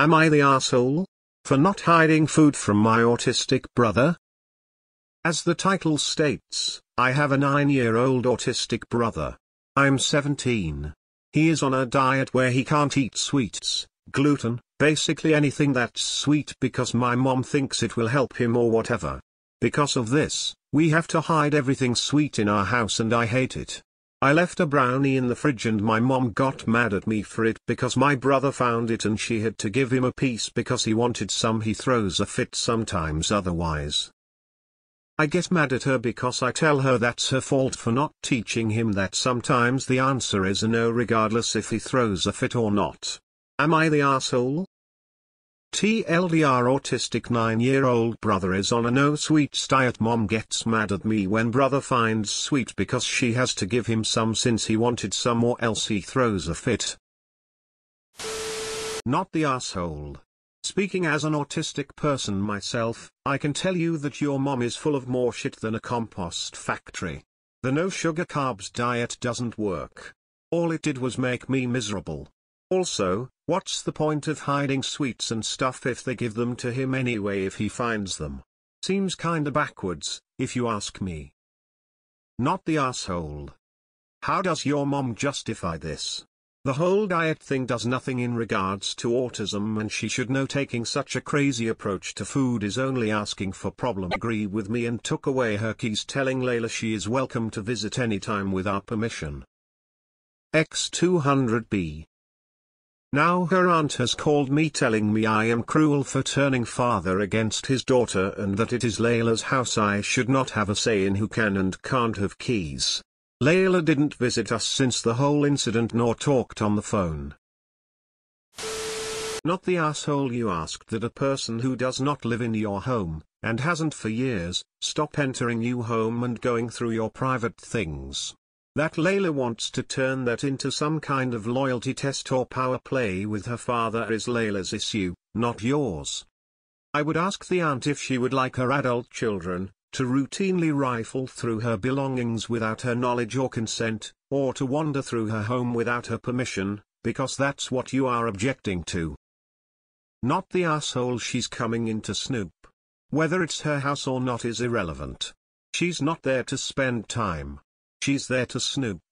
Am I the asshole? For not hiding food from my autistic brother? As the title states, I have a 9-year-old autistic brother. I'm 17. He is on a diet where he can't eat sweets, gluten, basically anything that's sweet because my mom thinks it will help him or whatever. Because of this, we have to hide everything sweet in our house and I hate it. I left a brownie in the fridge and my mom got mad at me for it because my brother found it and she had to give him a piece because he wanted some he throws a fit sometimes otherwise. I get mad at her because I tell her that's her fault for not teaching him that sometimes the answer is a no regardless if he throws a fit or not. Am I the asshole? TLDR autistic 9-year-old brother is on a no sweets diet mom gets mad at me when brother finds sweet because she has to give him some since he wanted some or else he throws a fit. Not the asshole. Speaking as an autistic person myself, I can tell you that your mom is full of more shit than a compost factory. The no sugar carbs diet doesn't work. All it did was make me miserable. Also, what's the point of hiding sweets and stuff if they give them to him anyway if he finds them? Seems kinda backwards, if you ask me. Not the asshole. How does your mom justify this? The whole diet thing does nothing in regards to autism and she should know taking such a crazy approach to food is only asking for problem agree with me and took away her keys telling Layla she is welcome to visit anytime with our permission. X200B Now her aunt has called me telling me I am cruel for turning father against his daughter and that it is Layla's house I should not have a say in who can and can't have keys. Layla didn't visit us since the whole incident nor talked on the phone. Not the asshole you asked that a person who does not live in your home, and hasn't for years, stop entering you home and going through your private things. That Layla wants to turn that into some kind of loyalty test or power play with her father is Layla's issue, not yours. I would ask the aunt if she would like her adult children, to routinely rifle through her belongings without her knowledge or consent, or to wander through her home without her permission, because that's what you are objecting to. Not the asshole she's coming in to snoop. Whether it's her house or not is irrelevant. She's not there to spend time. She's there to snoop.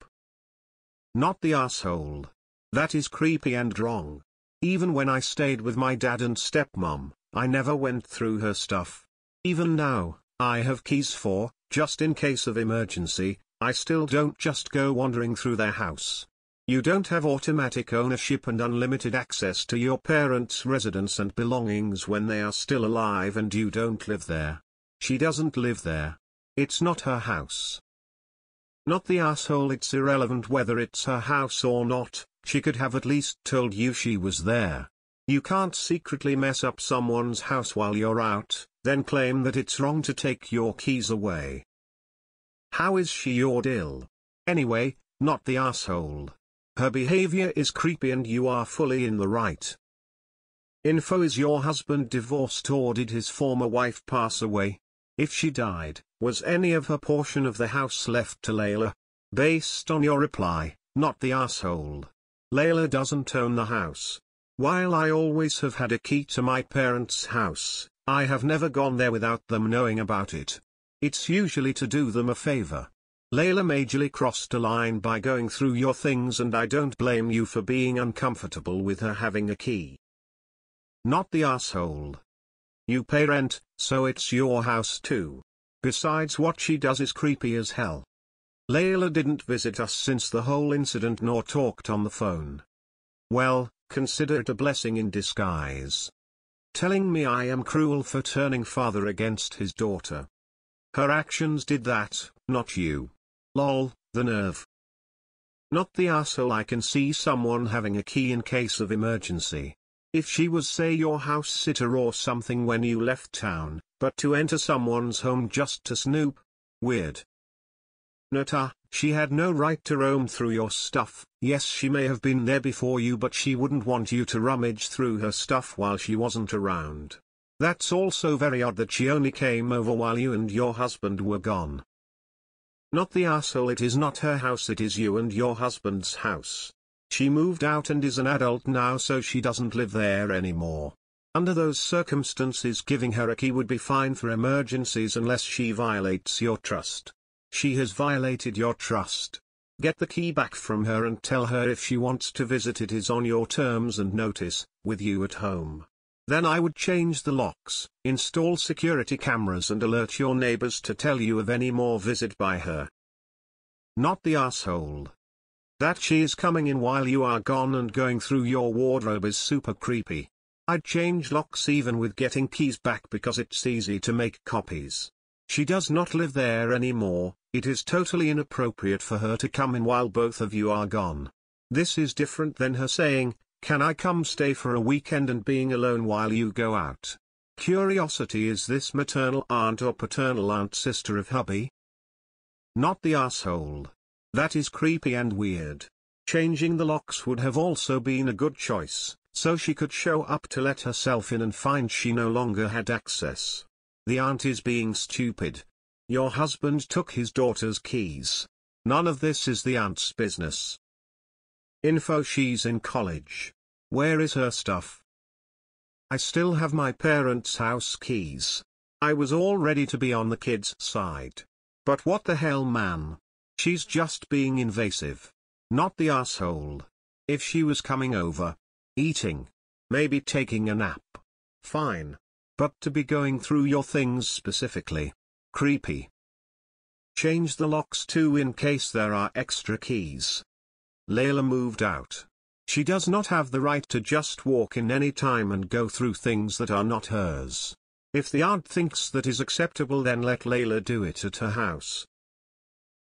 Not the asshole. That is creepy and wrong. Even when I stayed with my dad and stepmom, I never went through her stuff. Even now, I have keys for, just in case of emergency, I still don't just go wandering through their house. You don't have automatic ownership and unlimited access to your parents' residence and belongings when they are still alive and you don't live there. She doesn't live there. It's not her house. Not the asshole it's irrelevant whether it's her house or not, she could have at least told you she was there. You can't secretly mess up someone's house while you're out, then claim that it's wrong to take your keys away. How is she your dill? Anyway, not the asshole. Her behavior is creepy and you are fully in the right. Info is your husband divorced or did his former wife pass away? If she died, was any of her portion of the house left to Layla? Based on your reply, not the asshole. Layla doesn't own the house. While I always have had a key to my parents' house, I have never gone there without them knowing about it. It's usually to do them a favor. Layla majorly crossed a line by going through your things and I don't blame you for being uncomfortable with her having a key. Not the asshole. You pay rent, so it's your house too. Besides what she does is creepy as hell. Layla didn't visit us since the whole incident nor talked on the phone. Well, consider it a blessing in disguise telling me I am cruel for turning father against his daughter. Her actions did that, not you. Lol, the nerve. Not the asshole I can see someone having a key in case of emergency. If she was say your house sitter or something when you left town, but to enter someone's home just to snoop? Weird. Nota, she had no right to roam through your stuff, yes she may have been there before you but she wouldn't want you to rummage through her stuff while she wasn't around. That's also very odd that she only came over while you and your husband were gone. Not the asshole it is not her house it is you and your husband's house. She moved out and is an adult now so she doesn't live there anymore. Under those circumstances giving her a key would be fine for emergencies unless she violates your trust. She has violated your trust. Get the key back from her and tell her if she wants to visit it is on your terms and notice, with you at home. Then I would change the locks, install security cameras and alert your neighbors to tell you of any more visit by her. Not the asshole. That she is coming in while you are gone and going through your wardrobe is super creepy. I'd change locks even with getting keys back because it's easy to make copies. She does not live there anymore, it is totally inappropriate for her to come in while both of you are gone. This is different than her saying, can I come stay for a weekend and being alone while you go out. Curiosity is this maternal aunt or paternal aunt sister of hubby? Not the asshole. That is creepy and weird. Changing the locks would have also been a good choice. So she could show up to let herself in and find she no longer had access. The aunt is being stupid. Your husband took his daughter's keys. None of this is the aunt's business. Info She's in college. Where is her stuff? I still have my parents' house keys. I was all ready to be on the kid's side. But what the hell man? She's just being invasive. Not the asshole. If she was coming over, Eating. Maybe taking a nap. Fine. But to be going through your things specifically. Creepy. Change the locks too in case there are extra keys. Layla moved out. She does not have the right to just walk in any time and go through things that are not hers. If the aunt thinks that is acceptable then let Layla do it at her house.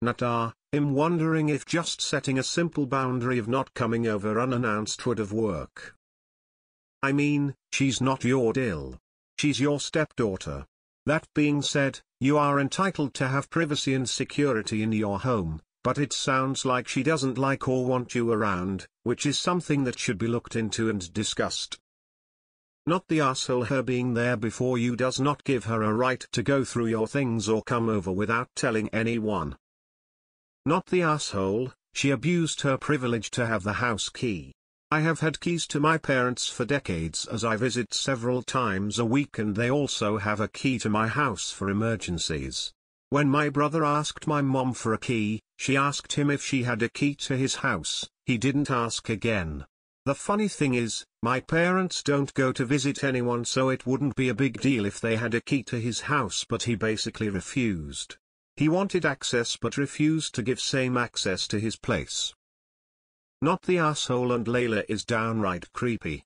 Natar, I'm wondering if just setting a simple boundary of not coming over unannounced would have work. I mean, she's not your dill. She's your stepdaughter. That being said, you are entitled to have privacy and security in your home, but it sounds like she doesn't like or want you around, which is something that should be looked into and discussed. Not the asshole her being there before you does not give her a right to go through your things or come over without telling anyone. Not the asshole, she abused her privilege to have the house key. I have had keys to my parents for decades as I visit several times a week and they also have a key to my house for emergencies. When my brother asked my mom for a key, she asked him if she had a key to his house, he didn't ask again. The funny thing is, my parents don't go to visit anyone so it wouldn't be a big deal if they had a key to his house but he basically refused. He wanted access but refused to give same access to his place. Not the asshole and Layla is downright creepy.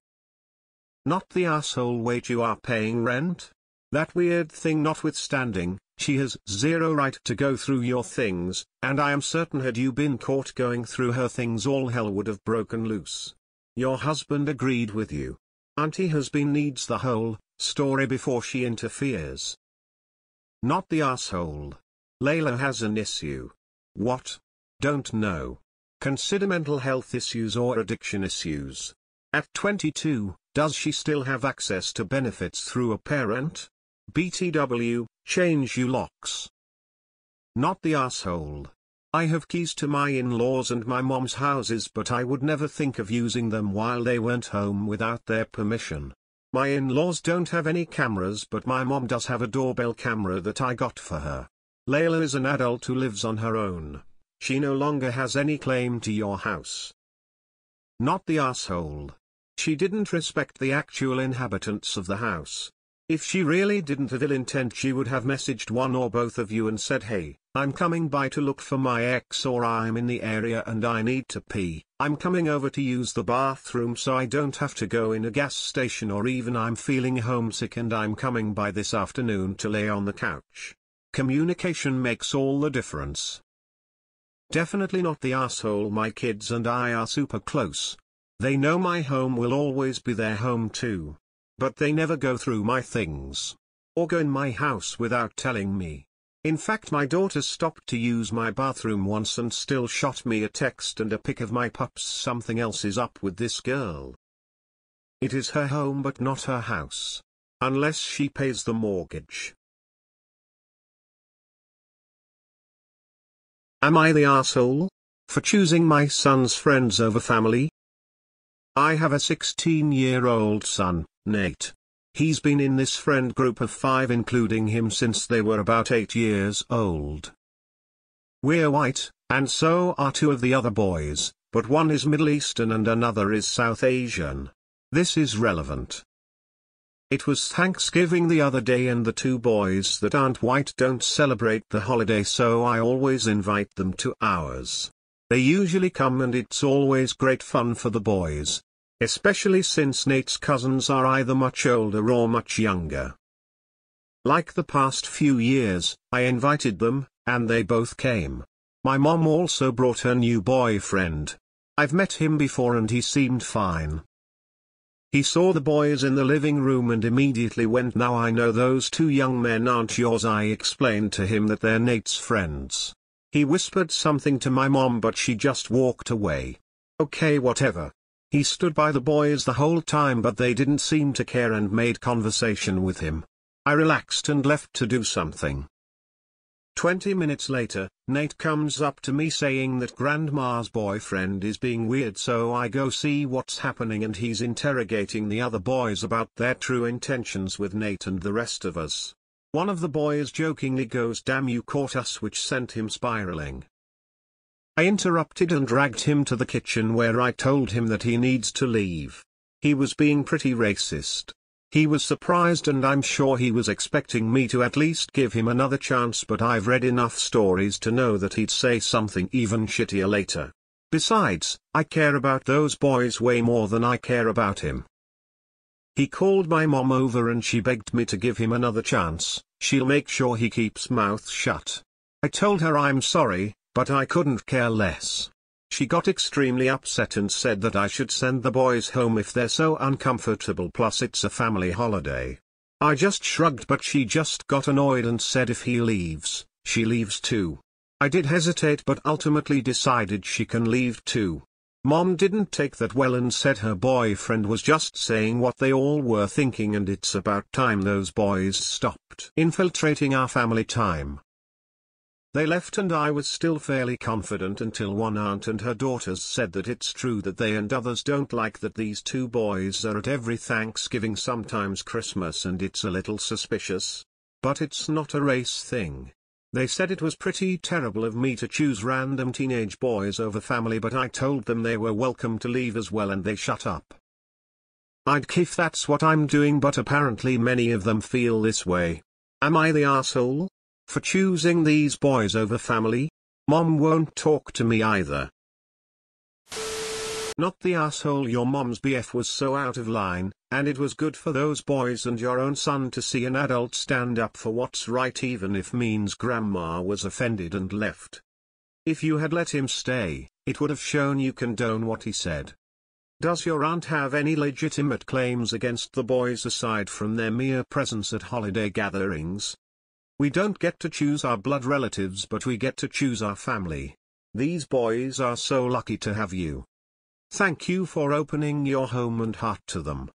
Not the asshole wait you are paying rent? That weird thing notwithstanding, she has zero right to go through your things, and I am certain had you been caught going through her things all hell would have broken loose. Your husband agreed with you. Auntie has been needs the whole story before she interferes. Not the asshole. Layla has an issue. What? Don't know. Consider mental health issues or addiction issues. At 22, does she still have access to benefits through a parent? BTW, change you locks. Not the asshole. I have keys to my in-laws and my mom's houses but I would never think of using them while they weren't home without their permission. My in-laws don't have any cameras but my mom does have a doorbell camera that I got for her. Layla is an adult who lives on her own. She no longer has any claim to your house. Not the asshole. She didn't respect the actual inhabitants of the house. If she really didn't have ill intent she would have messaged one or both of you and said hey, I'm coming by to look for my ex or I'm in the area and I need to pee, I'm coming over to use the bathroom so I don't have to go in a gas station or even I'm feeling homesick and I'm coming by this afternoon to lay on the couch. Communication makes all the difference. Definitely not the asshole my kids and I are super close. They know my home will always be their home too. But they never go through my things. Or go in my house without telling me. In fact my daughter stopped to use my bathroom once and still shot me a text and a pic of my pups something else is up with this girl. It is her home but not her house. Unless she pays the mortgage. Am I the asshole? For choosing my son's friends over family? I have a 16-year-old son, Nate. He's been in this friend group of five including him since they were about 8 years old. We're white, and so are two of the other boys, but one is Middle Eastern and another is South Asian. This is relevant. It was Thanksgiving the other day and the two boys that aren't white don't celebrate the holiday so I always invite them to ours. They usually come and it's always great fun for the boys. Especially since Nate's cousins are either much older or much younger. Like the past few years, I invited them, and they both came. My mom also brought her new boyfriend. I've met him before and he seemed fine. He saw the boys in the living room and immediately went now I know those two young men aren't yours I explained to him that they're Nate's friends. He whispered something to my mom but she just walked away. Okay whatever. He stood by the boys the whole time but they didn't seem to care and made conversation with him. I relaxed and left to do something. Twenty minutes later, Nate comes up to me saying that Grandma's boyfriend is being weird so I go see what's happening and he's interrogating the other boys about their true intentions with Nate and the rest of us. One of the boys jokingly goes damn you caught us which sent him spiraling. I interrupted and dragged him to the kitchen where I told him that he needs to leave. He was being pretty racist. He was surprised and I'm sure he was expecting me to at least give him another chance but I've read enough stories to know that he'd say something even shittier later. Besides, I care about those boys way more than I care about him. He called my mom over and she begged me to give him another chance, she'll make sure he keeps mouth shut. I told her I'm sorry, but I couldn't care less. She got extremely upset and said that I should send the boys home if they're so uncomfortable plus it's a family holiday. I just shrugged but she just got annoyed and said if he leaves, she leaves too. I did hesitate but ultimately decided she can leave too. Mom didn't take that well and said her boyfriend was just saying what they all were thinking and it's about time those boys stopped infiltrating our family time. They left and I was still fairly confident until one aunt and her daughters said that it's true that they and others don't like that these two boys are at every Thanksgiving sometimes Christmas and it's a little suspicious. But it's not a race thing. They said it was pretty terrible of me to choose random teenage boys over family but I told them they were welcome to leave as well and they shut up. I'd kiff that's what I'm doing but apparently many of them feel this way. Am I the asshole? For choosing these boys over family? Mom won't talk to me either. Not the asshole your mom's BF was so out of line, and it was good for those boys and your own son to see an adult stand up for what's right even if means grandma was offended and left. If you had let him stay, it would have shown you condone what he said. Does your aunt have any legitimate claims against the boys aside from their mere presence at holiday gatherings? We don't get to choose our blood relatives but we get to choose our family. These boys are so lucky to have you. Thank you for opening your home and heart to them.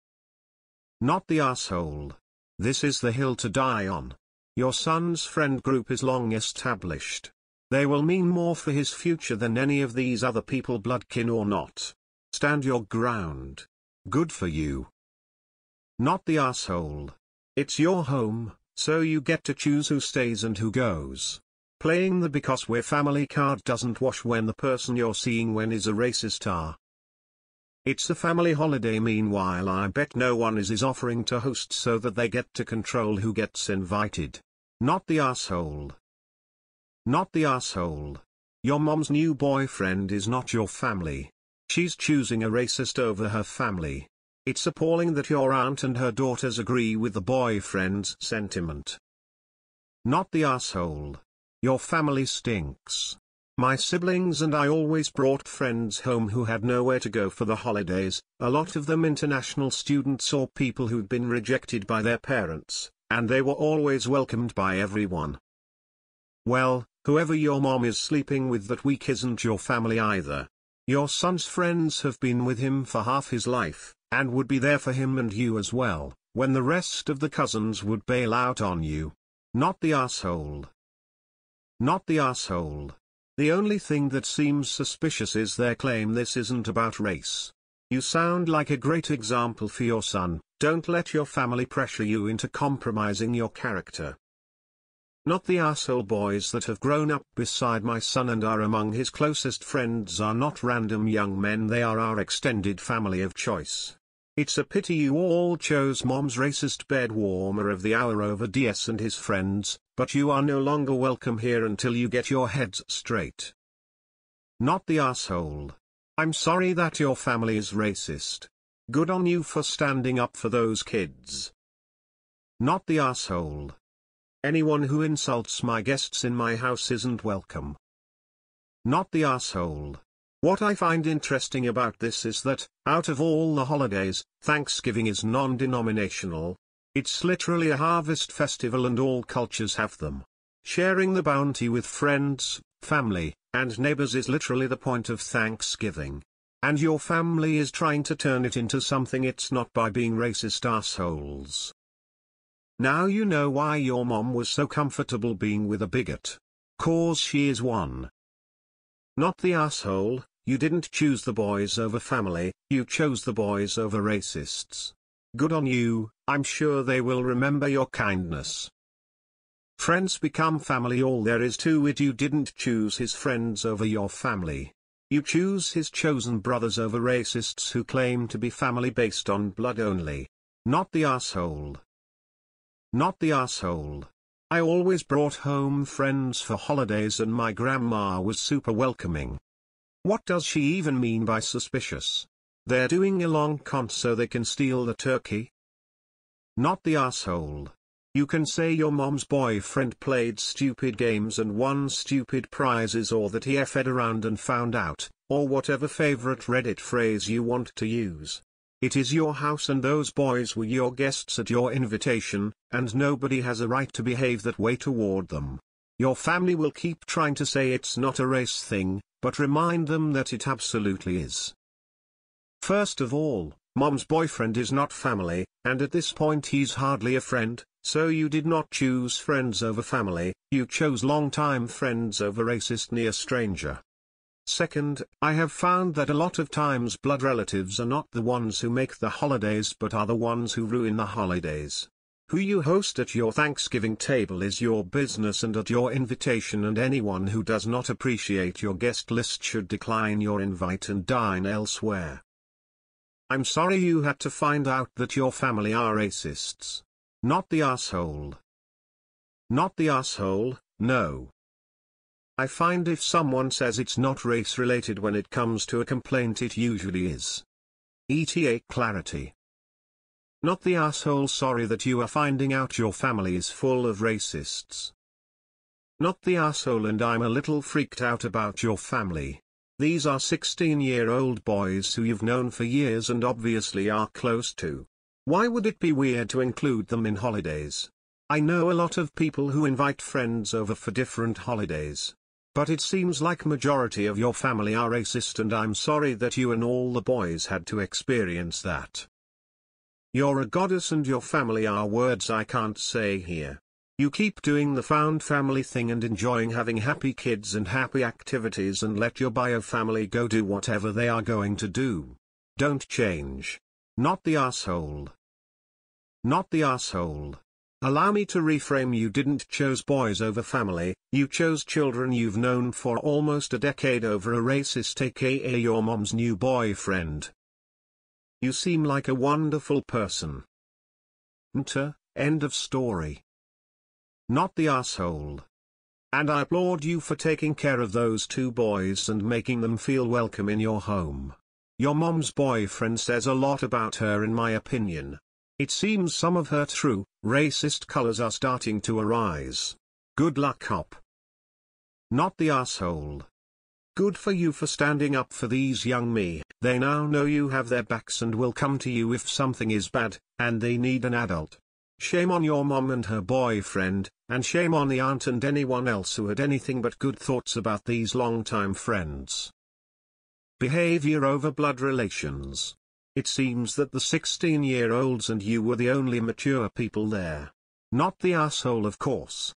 Not the asshole. This is the hill to die on. Your son's friend group is long established. They will mean more for his future than any of these other people bloodkin or not. Stand your ground. Good for you. Not the asshole. It's your home, so you get to choose who stays and who goes. Playing the because we're family card doesn't wash when the person you're seeing when is a racist are. It's a family holiday meanwhile I bet no one is is offering to host so that they get to control who gets invited. Not the asshole. Not the asshole. Your mom's new boyfriend is not your family. She's choosing a racist over her family. It's appalling that your aunt and her daughters agree with the boyfriend's sentiment. Not the asshole. Your family stinks. My siblings and I always brought friends home who had nowhere to go for the holidays, a lot of them international students or people who'd been rejected by their parents, and they were always welcomed by everyone. Well, whoever your mom is sleeping with that week isn't your family either. Your son's friends have been with him for half his life, and would be there for him and you as well, when the rest of the cousins would bail out on you. Not the asshole. Not the asshole. The only thing that seems suspicious is their claim this isn't about race. You sound like a great example for your son, don't let your family pressure you into compromising your character. Not the asshole boys that have grown up beside my son and are among his closest friends are not random young men they are our extended family of choice. It's a pity you all chose mom's racist bed warmer of the hour over DS and his friends, but you are no longer welcome here until you get your heads straight. Not the asshole. I'm sorry that your family is racist. Good on you for standing up for those kids. Not the asshole. Anyone who insults my guests in my house isn't welcome. Not the asshole. What I find interesting about this is that, out of all the holidays, Thanksgiving is non-denominational. It's literally a harvest festival and all cultures have them. Sharing the bounty with friends, family, and neighbors is literally the point of Thanksgiving. And your family is trying to turn it into something it's not by being racist assholes. Now you know why your mom was so comfortable being with a bigot. Cause she is one. Not the asshole, you didn't choose the boys over family, you chose the boys over racists. Good on you, I'm sure they will remember your kindness. Friends become family all there is to it you didn't choose his friends over your family. You choose his chosen brothers over racists who claim to be family based on blood only. Not the asshole. Not the asshole. I always brought home friends for holidays and my grandma was super welcoming. What does she even mean by suspicious? They're doing a long con so they can steal the turkey? Not the asshole. You can say your mom's boyfriend played stupid games and won stupid prizes or that he effed around and found out, or whatever favorite Reddit phrase you want to use. It is your house and those boys were your guests at your invitation, and nobody has a right to behave that way toward them. Your family will keep trying to say it's not a race thing, but remind them that it absolutely is. First of all, mom's boyfriend is not family, and at this point he's hardly a friend, so you did not choose friends over family, you chose long-time friends over racist near stranger. Second, I have found that a lot of times blood relatives are not the ones who make the holidays but are the ones who ruin the holidays. Who you host at your Thanksgiving table is your business and at your invitation and anyone who does not appreciate your guest list should decline your invite and dine elsewhere. I'm sorry you had to find out that your family are racists. Not the asshole. Not the asshole, no. I find if someone says it's not race related when it comes to a complaint it usually is. ETA clarity. Not the asshole sorry that you are finding out your family is full of racists. Not the asshole and I'm a little freaked out about your family. These are 16 year old boys who you've known for years and obviously are close to. Why would it be weird to include them in holidays? I know a lot of people who invite friends over for different holidays. But it seems like majority of your family are racist and I'm sorry that you and all the boys had to experience that. You're a goddess and your family are words I can't say here. You keep doing the found family thing and enjoying having happy kids and happy activities and let your bio family go do whatever they are going to do. Don't change. Not the asshole. Not the asshole. Allow me to reframe you didn't chose boys over family, you chose children you've known for almost a decade over a racist aka your mom's new boyfriend. You seem like a wonderful person. Enter, end of story. Not the asshole. And I applaud you for taking care of those two boys and making them feel welcome in your home. Your mom's boyfriend says a lot about her in my opinion. It seems some of her true, racist colors are starting to arise. Good luck cop. Not the asshole. Good for you for standing up for these young me, they now know you have their backs and will come to you if something is bad, and they need an adult. Shame on your mom and her boyfriend, and shame on the aunt and anyone else who had anything but good thoughts about these longtime friends. Behavior over blood relations. It seems that the 16-year-olds and you were the only mature people there. Not the asshole of course.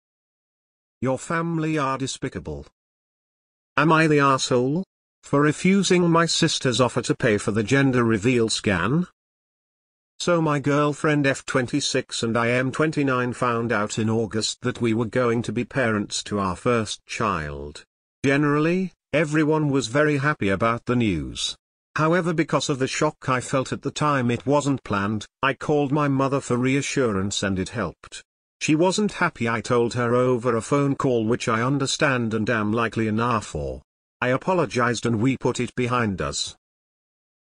Your family are despicable. Am I the asshole? For refusing my sister's offer to pay for the gender reveal scan? So my girlfriend F26 and I M29 found out in August that we were going to be parents to our first child. Generally, everyone was very happy about the news. However because of the shock I felt at the time it wasn't planned, I called my mother for reassurance and it helped. She wasn't happy I told her over a phone call which I understand and am likely an R for. I apologized and we put it behind us.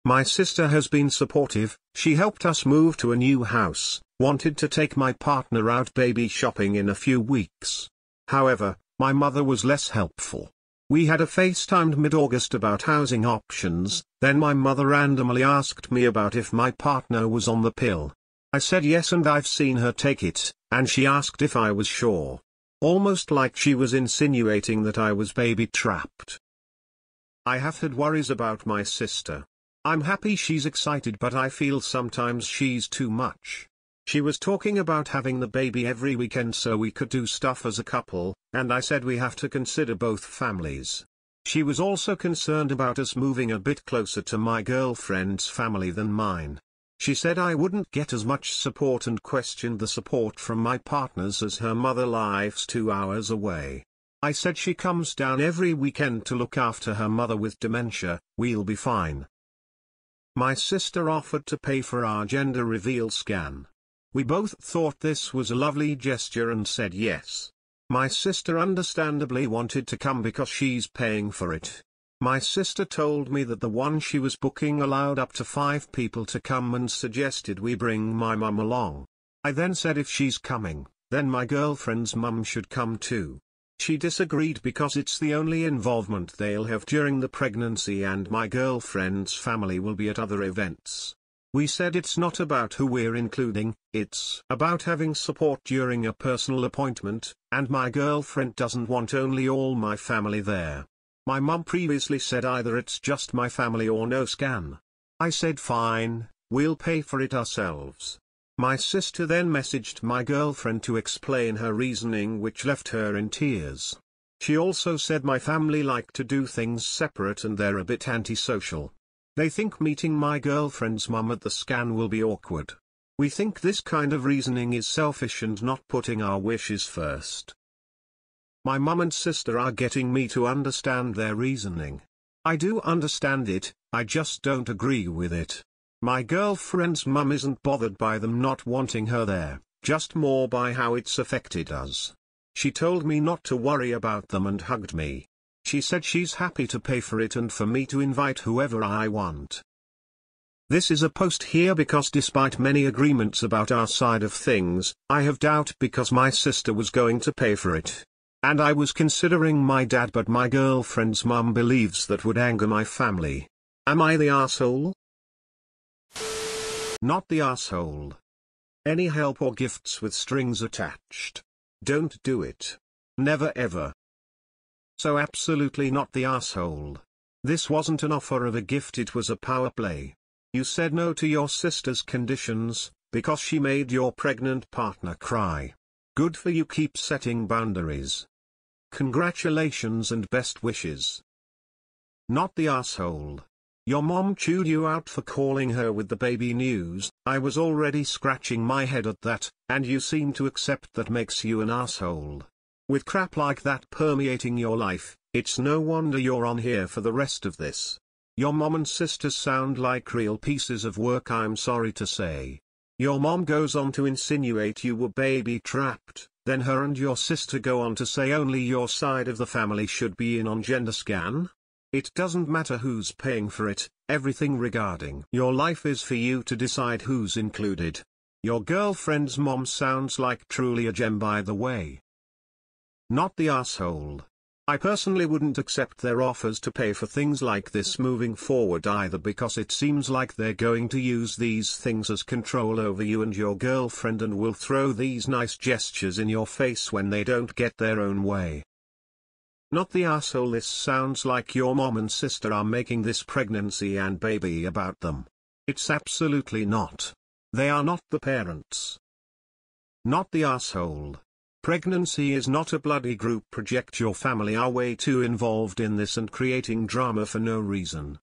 My sister has been supportive, she helped us move to a new house, wanted to take my partner out baby shopping in a few weeks. However, my mother was less helpful. We had a FaceTimed mid-August about housing options, then my mother randomly asked me about if my partner was on the pill. I said yes and I've seen her take it, and she asked if I was sure. Almost like she was insinuating that I was baby trapped. I have had worries about my sister. I'm happy she's excited but I feel sometimes she's too much. She was talking about having the baby every weekend so we could do stuff as a couple, and I said we have to consider both families. She was also concerned about us moving a bit closer to my girlfriend's family than mine. She said I wouldn't get as much support and questioned the support from my partners as her mother lives two hours away. I said she comes down every weekend to look after her mother with dementia, we'll be fine. My sister offered to pay for our gender reveal scan. We both thought this was a lovely gesture and said yes. My sister understandably wanted to come because she's paying for it. My sister told me that the one she was booking allowed up to five people to come and suggested we bring my mum along. I then said if she's coming, then my girlfriend's mum should come too. She disagreed because it's the only involvement they'll have during the pregnancy and my girlfriend's family will be at other events. We said it's not about who we're including, it's about having support during a personal appointment, and my girlfriend doesn't want only all my family there. My mum previously said either it's just my family or no scan. I said fine, we'll pay for it ourselves. My sister then messaged my girlfriend to explain her reasoning which left her in tears. She also said my family like to do things separate and they're a bit antisocial. They think meeting my girlfriend's mum at the scan will be awkward. We think this kind of reasoning is selfish and not putting our wishes first. My mum and sister are getting me to understand their reasoning. I do understand it, I just don't agree with it. My girlfriend's mum isn't bothered by them not wanting her there, just more by how it's affected us. She told me not to worry about them and hugged me. She said she's happy to pay for it and for me to invite whoever I want. This is a post here because despite many agreements about our side of things, I have doubt because my sister was going to pay for it. And I was considering my dad but my girlfriend's mum believes that would anger my family. Am I the asshole? Not the asshole. Any help or gifts with strings attached. Don't do it. Never ever. So absolutely not the asshole. This wasn't an offer of a gift it was a power play. You said no to your sister's conditions, because she made your pregnant partner cry. Good for you keep setting boundaries. Congratulations and best wishes. Not the asshole. Your mom chewed you out for calling her with the baby news, I was already scratching my head at that, and you seem to accept that makes you an asshole. With crap like that permeating your life, it's no wonder you're on here for the rest of this. Your mom and sister sound like real pieces of work I'm sorry to say. Your mom goes on to insinuate you were baby trapped, then her and your sister go on to say only your side of the family should be in on gender scan? It doesn't matter who's paying for it, everything regarding your life is for you to decide who's included. Your girlfriend's mom sounds like truly a gem by the way. Not the asshole. I personally wouldn't accept their offers to pay for things like this moving forward either because it seems like they're going to use these things as control over you and your girlfriend and will throw these nice gestures in your face when they don't get their own way. Not the asshole this sounds like your mom and sister are making this pregnancy and baby about them. It's absolutely not. They are not the parents. Not the asshole. Pregnancy is not a bloody group project your family are way too involved in this and creating drama for no reason.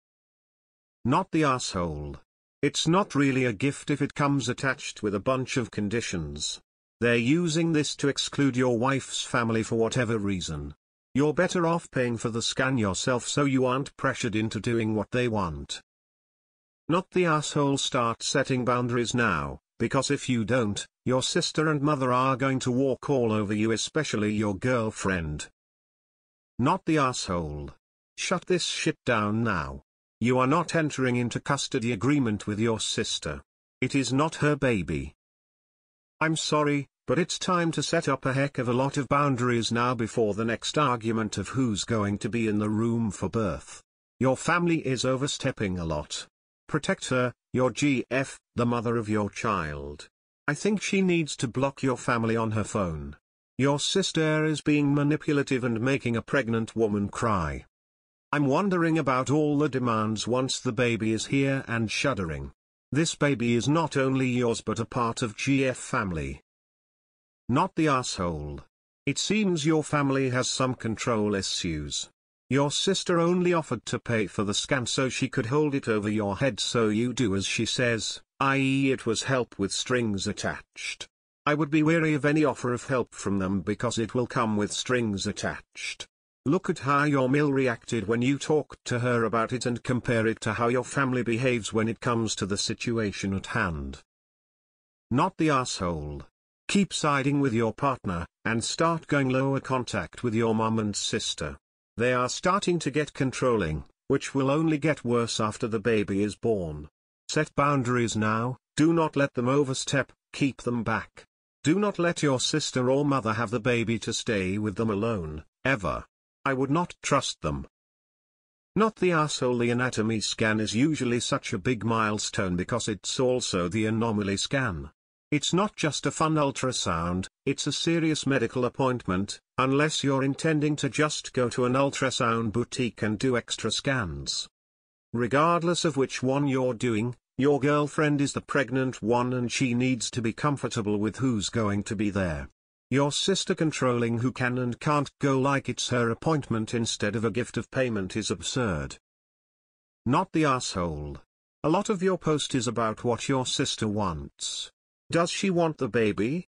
Not the asshole. It's not really a gift if it comes attached with a bunch of conditions. They're using this to exclude your wife's family for whatever reason. You're better off paying for the scan yourself so you aren't pressured into doing what they want. Not the asshole start setting boundaries now, because if you don't, your sister and mother are going to walk all over you especially your girlfriend. Not the asshole. Shut this shit down now. You are not entering into custody agreement with your sister. It is not her baby. I'm sorry, but it's time to set up a heck of a lot of boundaries now before the next argument of who's going to be in the room for birth. Your family is overstepping a lot. Protect her, your GF, the mother of your child. I think she needs to block your family on her phone. Your sister is being manipulative and making a pregnant woman cry. I'm wondering about all the demands once the baby is here and shuddering. This baby is not only yours but a part of GF family. Not the asshole. It seems your family has some control issues. Your sister only offered to pay for the scan so she could hold it over your head so you do as she says, i.e. it was help with strings attached. I would be wary of any offer of help from them because it will come with strings attached. Look at how your mill reacted when you talked to her about it and compare it to how your family behaves when it comes to the situation at hand. Not the asshole. Keep siding with your partner, and start going lower contact with your mum and sister. They are starting to get controlling, which will only get worse after the baby is born. Set boundaries now, do not let them overstep, keep them back. Do not let your sister or mother have the baby to stay with them alone, ever. I would not trust them. Not the asshole the anatomy scan is usually such a big milestone because it's also the anomaly scan. It's not just a fun ultrasound, it's a serious medical appointment, unless you're intending to just go to an ultrasound boutique and do extra scans. Regardless of which one you're doing, your girlfriend is the pregnant one and she needs to be comfortable with who's going to be there. Your sister controlling who can and can't go like it's her appointment instead of a gift of payment is absurd. Not the asshole. A lot of your post is about what your sister wants. Does she want the baby?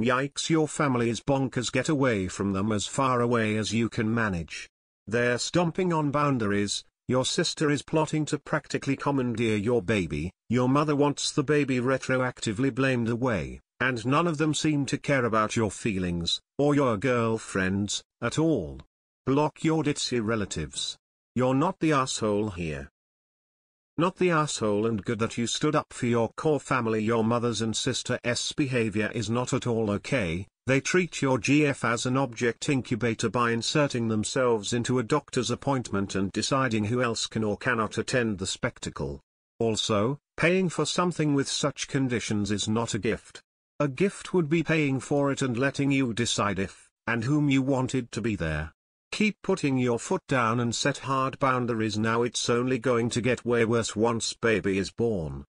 Yikes your family is bonkers get away from them as far away as you can manage. They're stomping on boundaries, your sister is plotting to practically commandeer your baby, your mother wants the baby retroactively blamed away, and none of them seem to care about your feelings, or your girlfriends, at all. Block your ditzy relatives. You're not the asshole here. Not the asshole and good that you stood up for your core family your mother's and sister's behavior is not at all okay, they treat your GF as an object incubator by inserting themselves into a doctor's appointment and deciding who else can or cannot attend the spectacle. Also, paying for something with such conditions is not a gift. A gift would be paying for it and letting you decide if, and whom you wanted to be there. Keep putting your foot down and set hard boundaries now it's only going to get way worse once baby is born.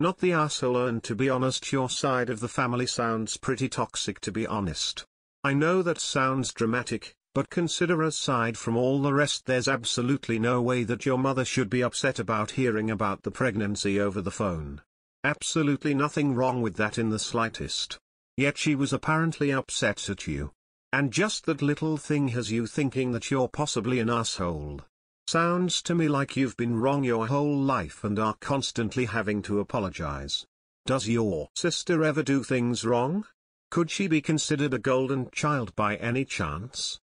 Not the asshole and to be honest your side of the family sounds pretty toxic to be honest. I know that sounds dramatic, but consider aside from all the rest there's absolutely no way that your mother should be upset about hearing about the pregnancy over the phone. Absolutely nothing wrong with that in the slightest. Yet she was apparently upset at you. And just that little thing has you thinking that you're possibly an asshole. Sounds to me like you've been wrong your whole life and are constantly having to apologize. Does your sister ever do things wrong? Could she be considered a golden child by any chance?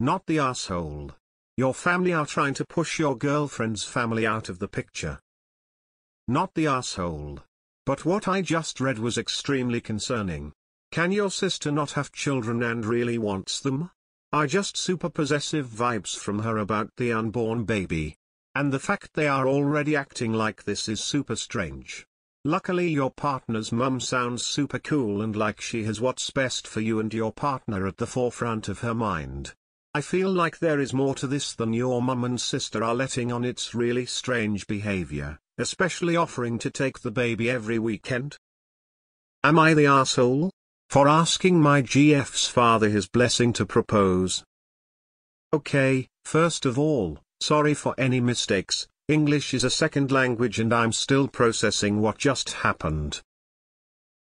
Not the asshole. Your family are trying to push your girlfriend's family out of the picture. Not the asshole. But what I just read was extremely concerning. Can your sister not have children and really wants them? Are just super possessive vibes from her about the unborn baby. And the fact they are already acting like this is super strange. Luckily your partner's mum sounds super cool and like she has what's best for you and your partner at the forefront of her mind. I feel like there is more to this than your mum and sister are letting on it's really strange behavior, especially offering to take the baby every weekend. Am I the asshole? For asking my GF's father his blessing to propose. Okay, first of all, sorry for any mistakes, English is a second language and I'm still processing what just happened.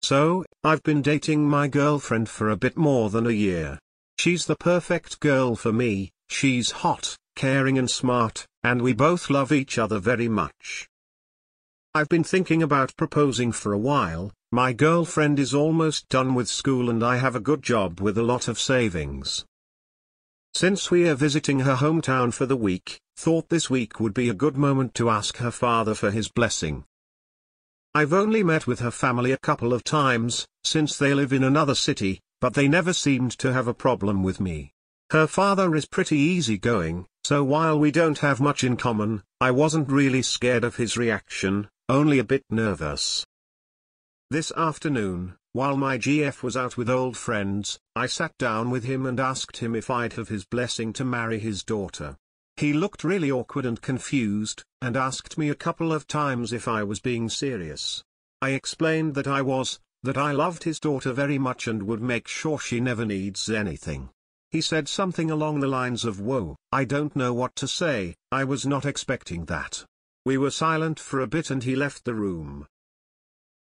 So, I've been dating my girlfriend for a bit more than a year. She's the perfect girl for me, she's hot, caring and smart, and we both love each other very much. I've been thinking about proposing for a while, my girlfriend is almost done with school and I have a good job with a lot of savings. Since we are visiting her hometown for the week, thought this week would be a good moment to ask her father for his blessing. I've only met with her family a couple of times, since they live in another city, but they never seemed to have a problem with me. Her father is pretty easygoing, so while we don't have much in common, I wasn't really scared of his reaction, only a bit nervous. This afternoon, while my GF was out with old friends, I sat down with him and asked him if I'd have his blessing to marry his daughter. He looked really awkward and confused, and asked me a couple of times if I was being serious. I explained that I was, that I loved his daughter very much and would make sure she never needs anything. He said something along the lines of whoa, I don't know what to say, I was not expecting that. We were silent for a bit and he left the room.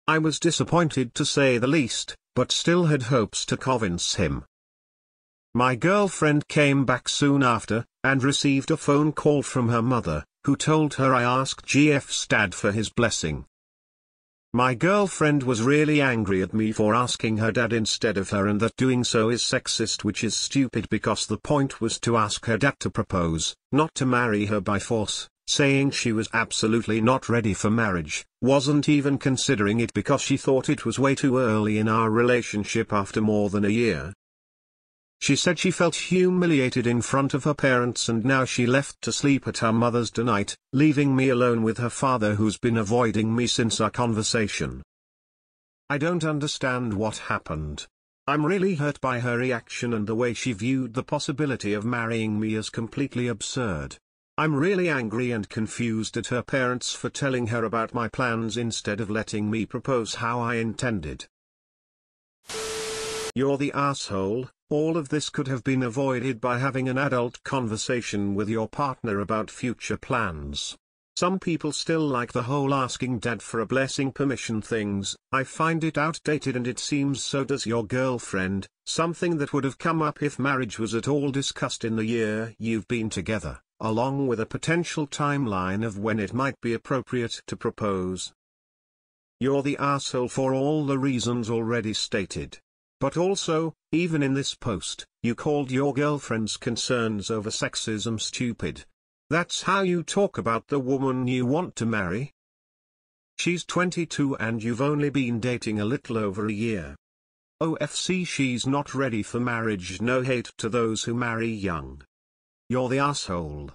I was disappointed to say the least, but still had hopes to convince him. My girlfriend came back soon after, and received a phone call from her mother, who told her I asked GF's dad for his blessing. My girlfriend was really angry at me for asking her dad instead of her and that doing so is sexist which is stupid because the point was to ask her dad to propose, not to marry her by force, saying she was absolutely not ready for marriage, wasn't even considering it because she thought it was way too early in our relationship after more than a year. She said she felt humiliated in front of her parents and now she left to sleep at her mother's tonight, leaving me alone with her father who's been avoiding me since our conversation. I don't understand what happened. I'm really hurt by her reaction and the way she viewed the possibility of marrying me as completely absurd. I'm really angry and confused at her parents for telling her about my plans instead of letting me propose how I intended. You're the asshole, all of this could have been avoided by having an adult conversation with your partner about future plans. Some people still like the whole asking dad for a blessing permission things, I find it outdated and it seems so does your girlfriend, something that would have come up if marriage was at all discussed in the year you've been together, along with a potential timeline of when it might be appropriate to propose. You're the asshole for all the reasons already stated. But also, even in this post, you called your girlfriend's concerns over sexism stupid. That's how you talk about the woman you want to marry? She's 22 and you've only been dating a little over a year. OFC she's not ready for marriage no hate to those who marry young. You're the asshole.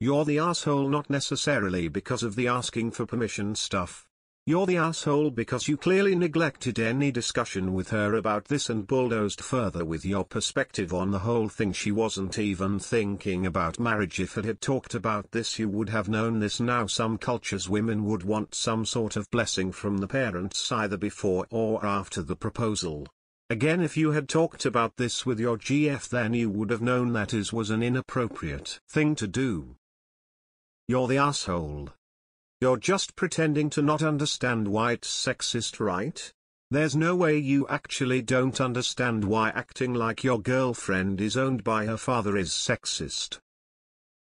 You're the asshole not necessarily because of the asking for permission stuff, you're the asshole because you clearly neglected any discussion with her about this and bulldozed further with your perspective on the whole thing. She wasn't even thinking about marriage. If it had talked about this, you would have known this. Now, some cultures, women would want some sort of blessing from the parents either before or after the proposal. Again, if you had talked about this with your GF, then you would have known that is was an inappropriate thing to do. You're the asshole. You're just pretending to not understand why it's sexist right? There's no way you actually don't understand why acting like your girlfriend is owned by her father is sexist.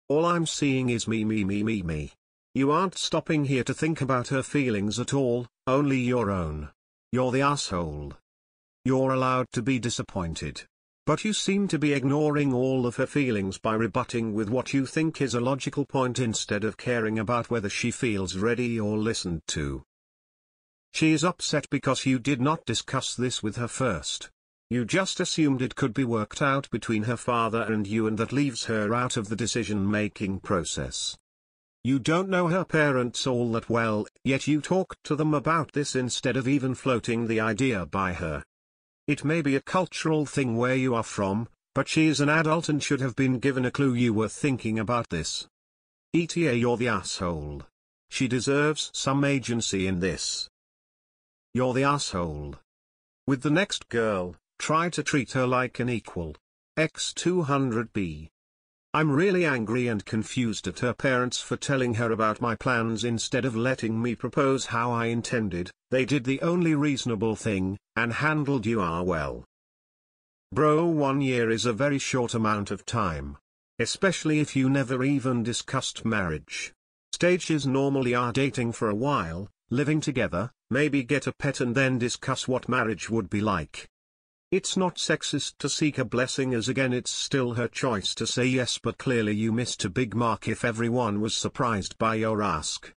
All I'm seeing is me me me me me. You aren't stopping here to think about her feelings at all, only your own. You're the asshole. You're allowed to be disappointed. But you seem to be ignoring all of her feelings by rebutting with what you think is a logical point instead of caring about whether she feels ready or listened to. She is upset because you did not discuss this with her first. You just assumed it could be worked out between her father and you and that leaves her out of the decision-making process. You don't know her parents all that well, yet you talk to them about this instead of even floating the idea by her. It may be a cultural thing where you are from, but she is an adult and should have been given a clue you were thinking about this. ETA you're the asshole. She deserves some agency in this. You're the asshole. With the next girl, try to treat her like an equal. X200B. I'm really angry and confused at her parents for telling her about my plans instead of letting me propose how I intended, they did the only reasonable thing, and handled you are well. Bro one year is a very short amount of time. Especially if you never even discussed marriage. Stages normally are dating for a while, living together, maybe get a pet and then discuss what marriage would be like. It's not sexist to seek a blessing as again it's still her choice to say yes but clearly you missed a big mark if everyone was surprised by your ask.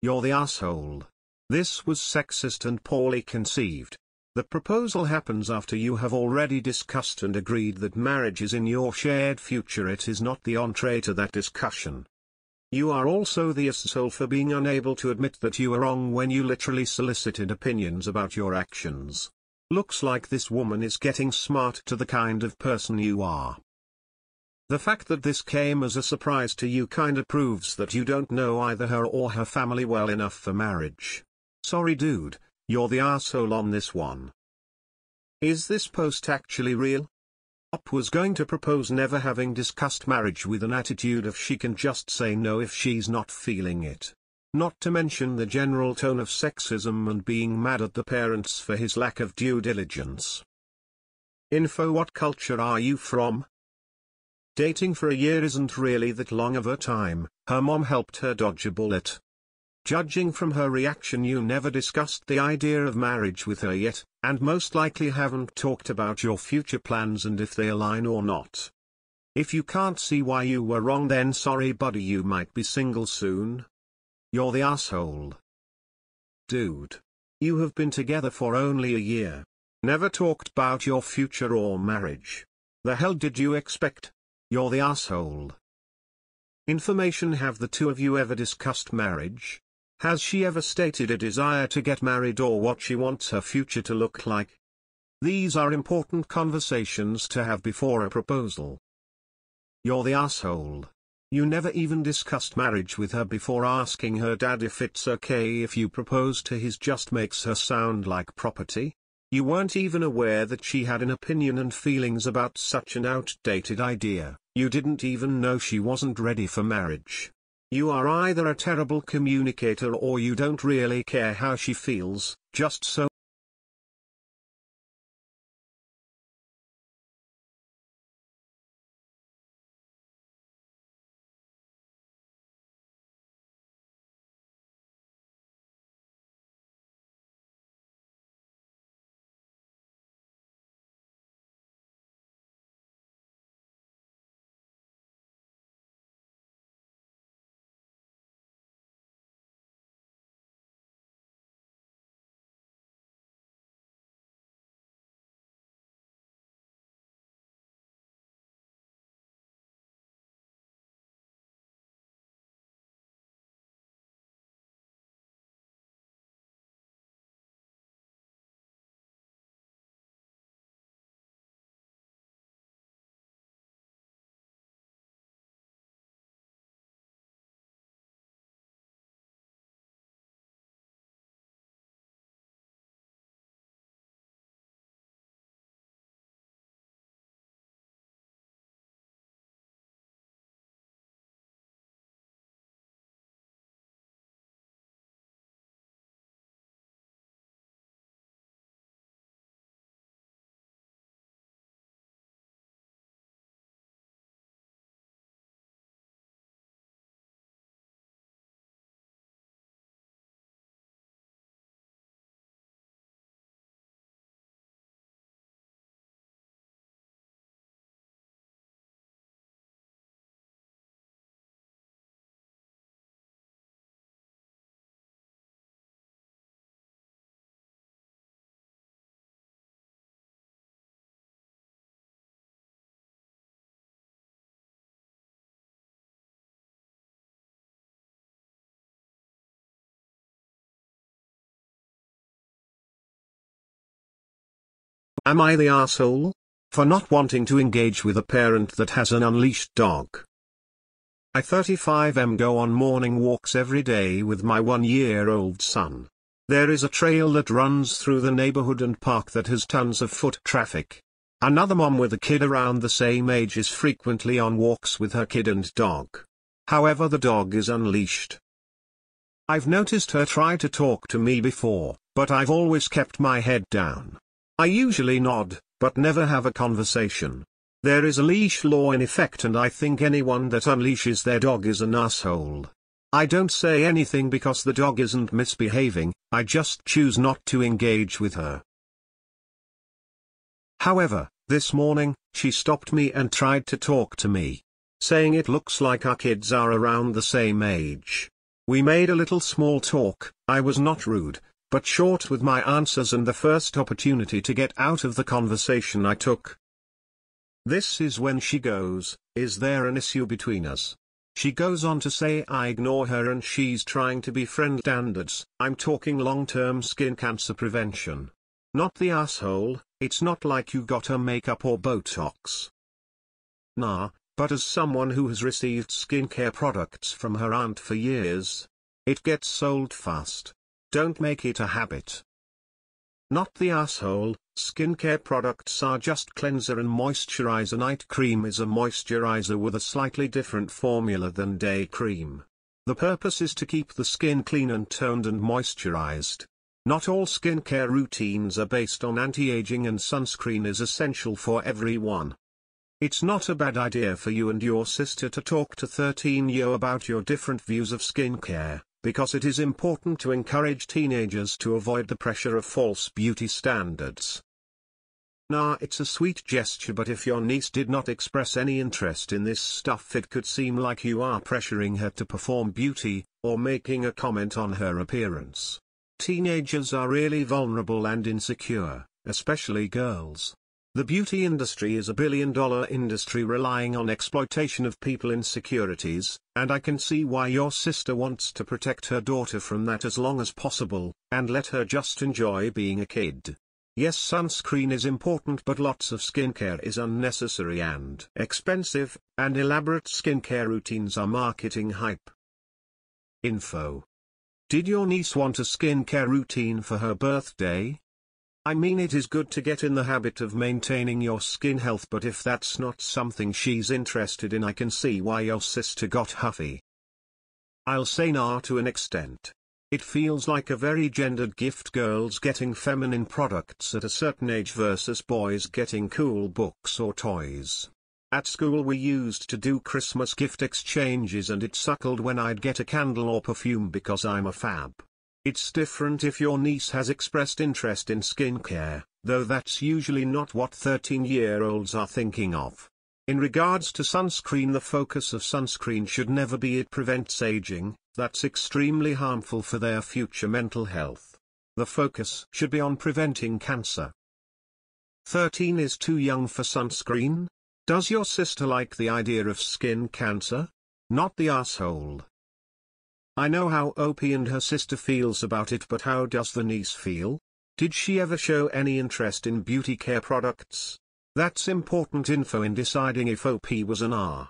You're the asshole. This was sexist and poorly conceived. The proposal happens after you have already discussed and agreed that marriage is in your shared future it is not the entree to that discussion. You are also the asshole for being unable to admit that you were wrong when you literally solicited opinions about your actions. Looks like this woman is getting smart to the kind of person you are. The fact that this came as a surprise to you kinda proves that you don't know either her or her family well enough for marriage. Sorry dude, you're the asshole on this one. Is this post actually real? Up was going to propose never having discussed marriage with an attitude of she can just say no if she's not feeling it. Not to mention the general tone of sexism and being mad at the parents for his lack of due diligence. Info What culture are you from? Dating for a year isn't really that long of a time, her mom helped her dodge a bullet. Judging from her reaction you never discussed the idea of marriage with her yet, and most likely haven't talked about your future plans and if they align or not. If you can't see why you were wrong then sorry buddy you might be single soon. You're the asshole. Dude. You have been together for only a year. Never talked about your future or marriage. The hell did you expect? You're the asshole. Information Have the two of you ever discussed marriage? Has she ever stated a desire to get married or what she wants her future to look like? These are important conversations to have before a proposal. You're the asshole. You never even discussed marriage with her before asking her dad if it's okay if you propose to his just makes her sound like property. You weren't even aware that she had an opinion and feelings about such an outdated idea, you didn't even know she wasn't ready for marriage. You are either a terrible communicator or you don't really care how she feels, just so. Am I the asshole? For not wanting to engage with a parent that has an unleashed dog. I 35M go on morning walks every day with my one-year-old son. There is a trail that runs through the neighborhood and park that has tons of foot traffic. Another mom with a kid around the same age is frequently on walks with her kid and dog. However the dog is unleashed. I've noticed her try to talk to me before, but I've always kept my head down. I usually nod, but never have a conversation. There is a leash law in effect and I think anyone that unleashes their dog is an asshole. I don't say anything because the dog isn't misbehaving, I just choose not to engage with her. However, this morning, she stopped me and tried to talk to me. Saying it looks like our kids are around the same age. We made a little small talk, I was not rude, but short with my answers and the first opportunity to get out of the conversation I took. This is when she goes, is there an issue between us? She goes on to say I ignore her and she's trying to be friend standards, I'm talking long-term skin cancer prevention. Not the asshole, it's not like you got her makeup or Botox. Nah, but as someone who has received skincare products from her aunt for years, it gets sold fast. Don't make it a habit. Not the asshole, skincare products are just cleanser and moisturizer. Night cream is a moisturizer with a slightly different formula than day cream. The purpose is to keep the skin clean and toned and moisturized. Not all skincare routines are based on anti-aging and sunscreen is essential for everyone. It's not a bad idea for you and your sister to talk to 13 yo about your different views of skincare, because it is important to encourage teenagers to avoid the pressure of false beauty standards. Nah, it's a sweet gesture but if your niece did not express any interest in this stuff it could seem like you are pressuring her to perform beauty, or making a comment on her appearance. Teenagers are really vulnerable and insecure, especially girls. The beauty industry is a billion dollar industry relying on exploitation of people insecurities, and I can see why your sister wants to protect her daughter from that as long as possible, and let her just enjoy being a kid. Yes sunscreen is important but lots of skincare is unnecessary and expensive, and elaborate skincare routines are marketing hype. Info. Did your niece want a skincare routine for her birthday? I mean it is good to get in the habit of maintaining your skin health but if that's not something she's interested in I can see why your sister got huffy. I'll say nah to an extent. It feels like a very gendered gift girls getting feminine products at a certain age versus boys getting cool books or toys. At school we used to do Christmas gift exchanges and it suckled when I'd get a candle or perfume because I'm a fab. It's different if your niece has expressed interest in skincare, though that's usually not what 13-year-olds are thinking of. In regards to sunscreen the focus of sunscreen should never be it prevents aging, that's extremely harmful for their future mental health. The focus should be on preventing cancer. 13 is too young for sunscreen? Does your sister like the idea of skin cancer? Not the asshole. I know how OP and her sister feels about it but how does the niece feel? Did she ever show any interest in beauty care products? That's important info in deciding if OP was an R.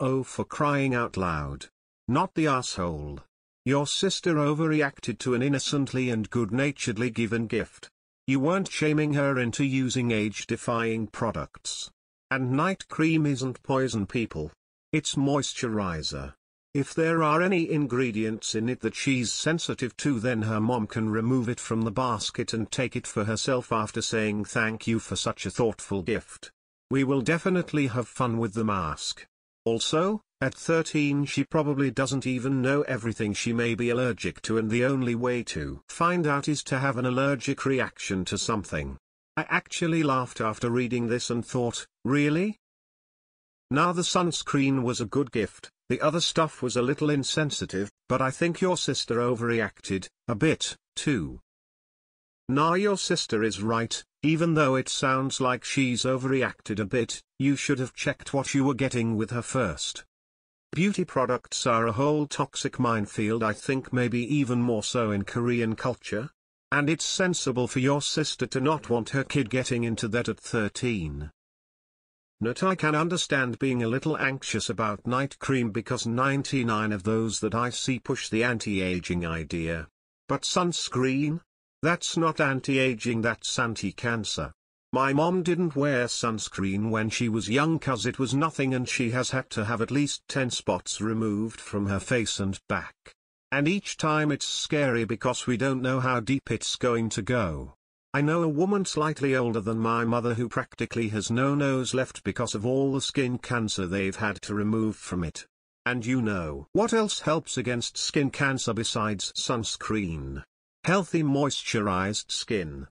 Oh for crying out loud. Not the asshole. Your sister overreacted to an innocently and good-naturedly given gift. You weren't shaming her into using age-defying products. And night cream isn't poison people. It's moisturizer. If there are any ingredients in it that she's sensitive to then her mom can remove it from the basket and take it for herself after saying thank you for such a thoughtful gift. We will definitely have fun with the mask. Also, at 13 she probably doesn't even know everything she may be allergic to and the only way to find out is to have an allergic reaction to something. I actually laughed after reading this and thought, really? Now the sunscreen was a good gift, the other stuff was a little insensitive, but I think your sister overreacted, a bit, too. Nah your sister is right, even though it sounds like she's overreacted a bit, you should have checked what you were getting with her first. Beauty products are a whole toxic minefield I think maybe even more so in Korean culture. And it's sensible for your sister to not want her kid getting into that at 13. Note I can understand being a little anxious about night cream because 99 of those that I see push the anti-aging idea. But sunscreen? That's not anti-aging that's anti-cancer. My mom didn't wear sunscreen when she was young cause it was nothing and she has had to have at least 10 spots removed from her face and back. And each time it's scary because we don't know how deep it's going to go. I know a woman slightly older than my mother who practically has no nose left because of all the skin cancer they've had to remove from it. And you know what else helps against skin cancer besides sunscreen? Healthy moisturized skin.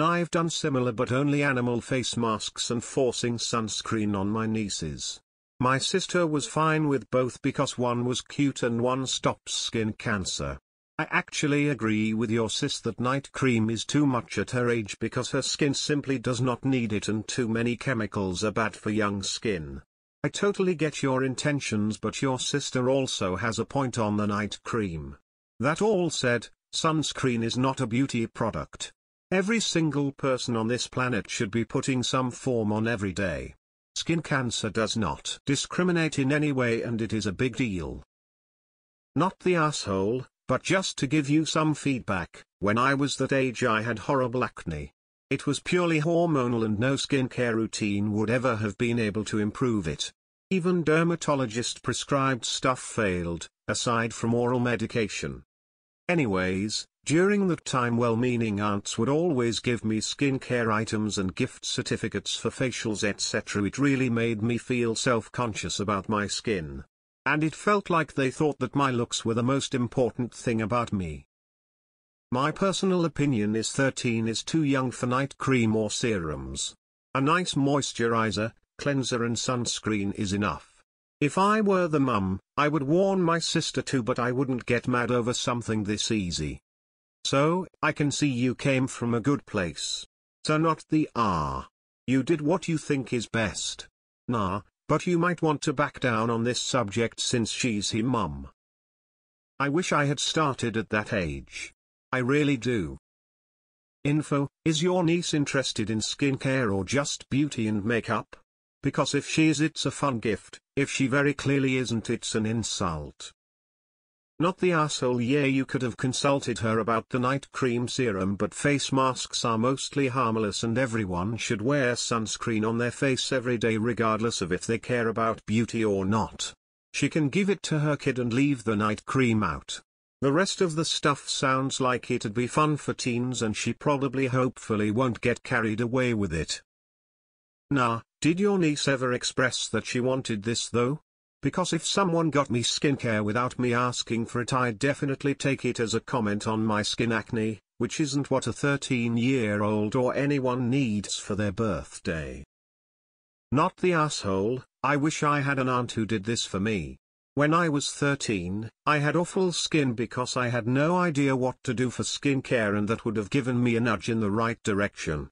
I've done similar but only animal face masks and forcing sunscreen on my nieces. My sister was fine with both because one was cute and one stops skin cancer. I actually agree with your sis that night cream is too much at her age because her skin simply does not need it and too many chemicals are bad for young skin. I totally get your intentions but your sister also has a point on the night cream. That all said, sunscreen is not a beauty product. Every single person on this planet should be putting some form on every day. Skin cancer does not discriminate in any way and it is a big deal. Not the asshole, but just to give you some feedback, when I was that age I had horrible acne. It was purely hormonal and no skincare routine would ever have been able to improve it. Even dermatologist prescribed stuff failed, aside from oral medication. Anyways, during that time well-meaning aunts would always give me skincare items and gift certificates for facials etc. It really made me feel self-conscious about my skin. And it felt like they thought that my looks were the most important thing about me. My personal opinion is 13 is too young for night cream or serums. A nice moisturizer, cleanser and sunscreen is enough. If I were the mum, I would warn my sister too but I wouldn't get mad over something this easy. So, I can see you came from a good place. So not the ah. You did what you think is best. Nah, but you might want to back down on this subject since she's him mum. I wish I had started at that age. I really do. Info, is your niece interested in skincare or just beauty and makeup? Because if she is it's a fun gift, if she very clearly isn't it's an insult. Not the asshole yeah you could have consulted her about the night cream serum but face masks are mostly harmless and everyone should wear sunscreen on their face every day regardless of if they care about beauty or not. She can give it to her kid and leave the night cream out. The rest of the stuff sounds like it'd be fun for teens and she probably hopefully won't get carried away with it. Nah, did your niece ever express that she wanted this though? Because if someone got me skincare without me asking for it I'd definitely take it as a comment on my skin acne, which isn't what a 13-year-old or anyone needs for their birthday. Not the asshole, I wish I had an aunt who did this for me. When I was 13, I had awful skin because I had no idea what to do for skincare and that would have given me a nudge in the right direction.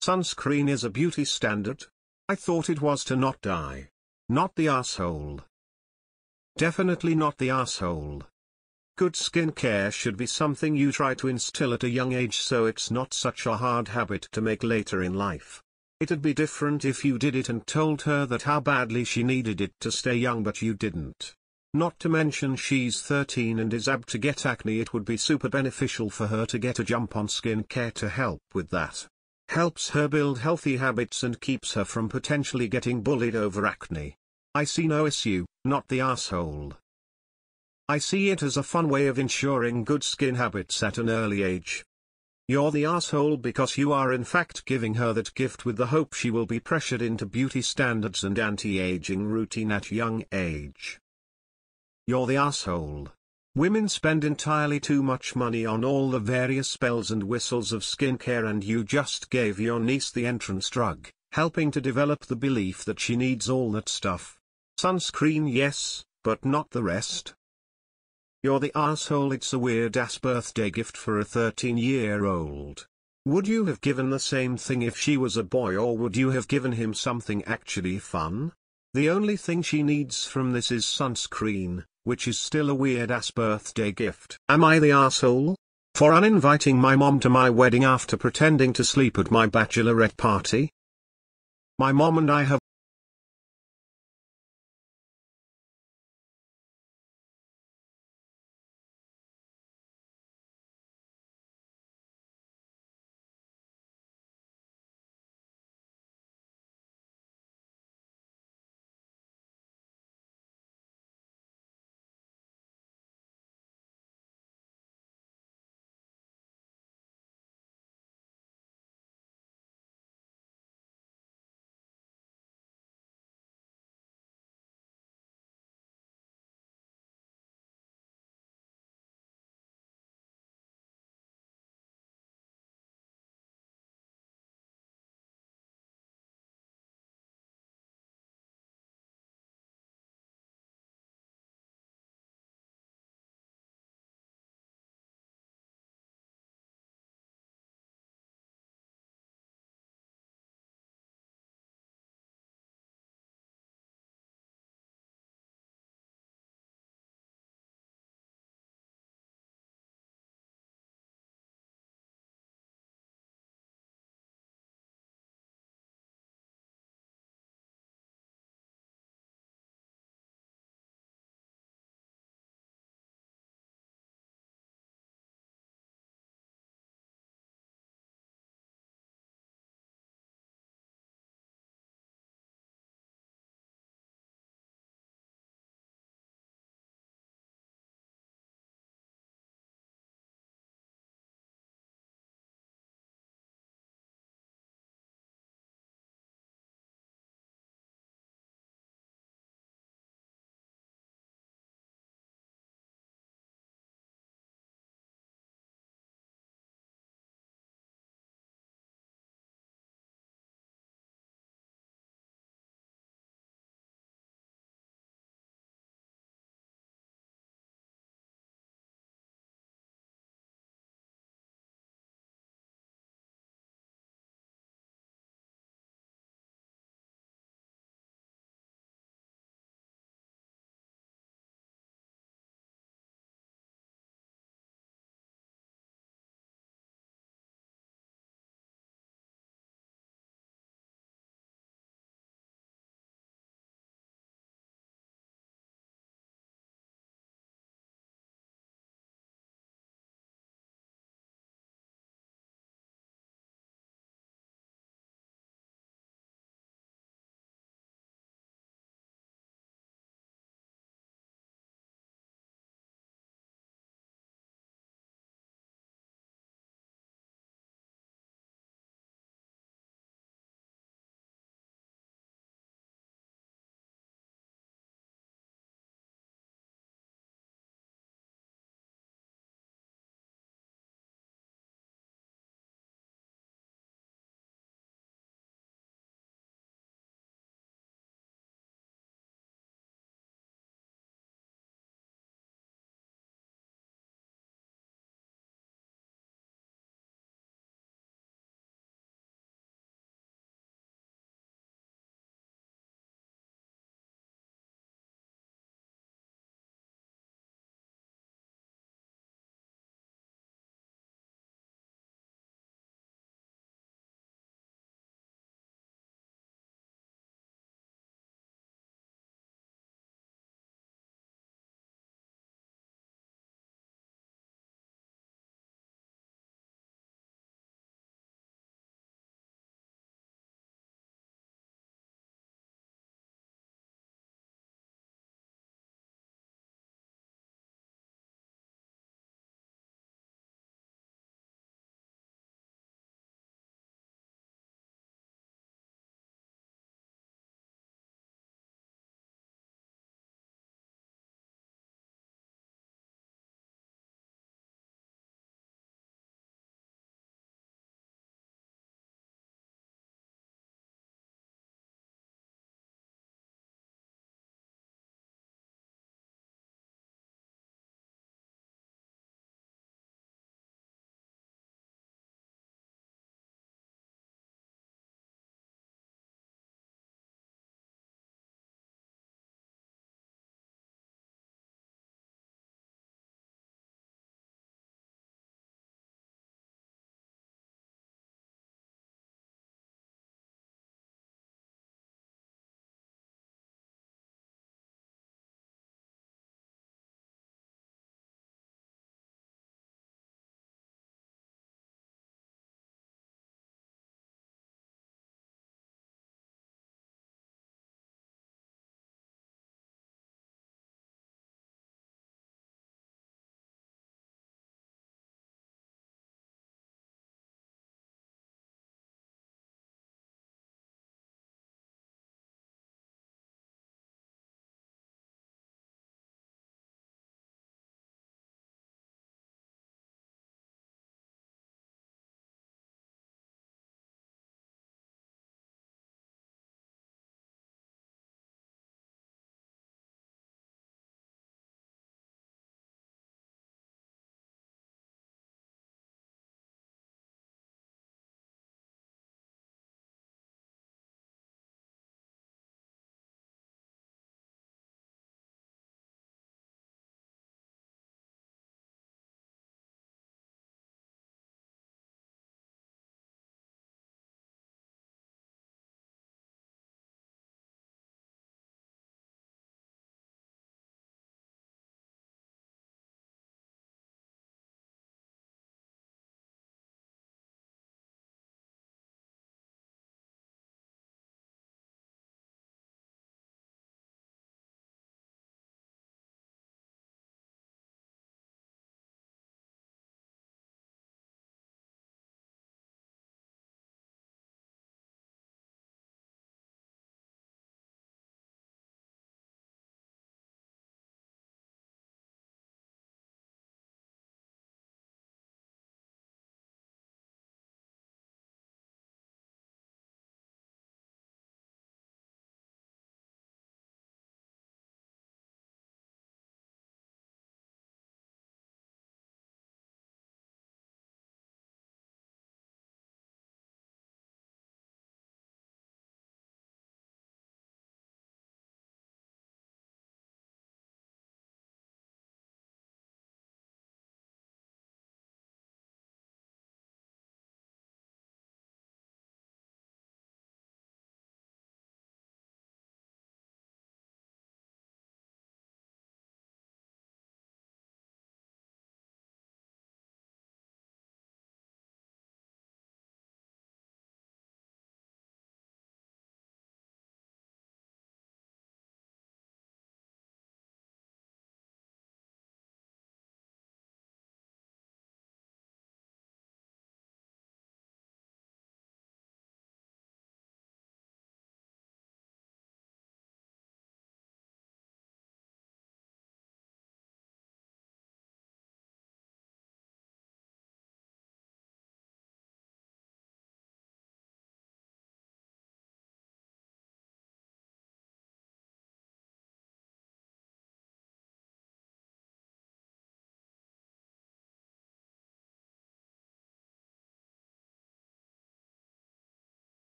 Sunscreen is a beauty standard? I thought it was to not die. Not the asshole. Definitely not the asshole. Good skincare should be something you try to instill at a young age so it's not such a hard habit to make later in life. It'd be different if you did it and told her that how badly she needed it to stay young but you didn't. Not to mention she's 13 and is apt to get acne it would be super beneficial for her to get a jump on skincare to help with that helps her build healthy habits and keeps her from potentially getting bullied over acne. I see no issue, not the asshole. I see it as a fun way of ensuring good skin habits at an early age. You're the asshole because you are in fact giving her that gift with the hope she will be pressured into beauty standards and anti-aging routine at young age. You're the asshole. Women spend entirely too much money on all the various spells and whistles of skincare and you just gave your niece the entrance drug, helping to develop the belief that she needs all that stuff. Sunscreen yes, but not the rest. You're the asshole it's a weird ass birthday gift for a 13 year old. Would you have given the same thing if she was a boy or would you have given him something actually fun? The only thing she needs from this is sunscreen, which is still a weird ass birthday gift. Am I the asshole? For uninviting my mom to my wedding after pretending to sleep at my bachelorette party? My mom and I have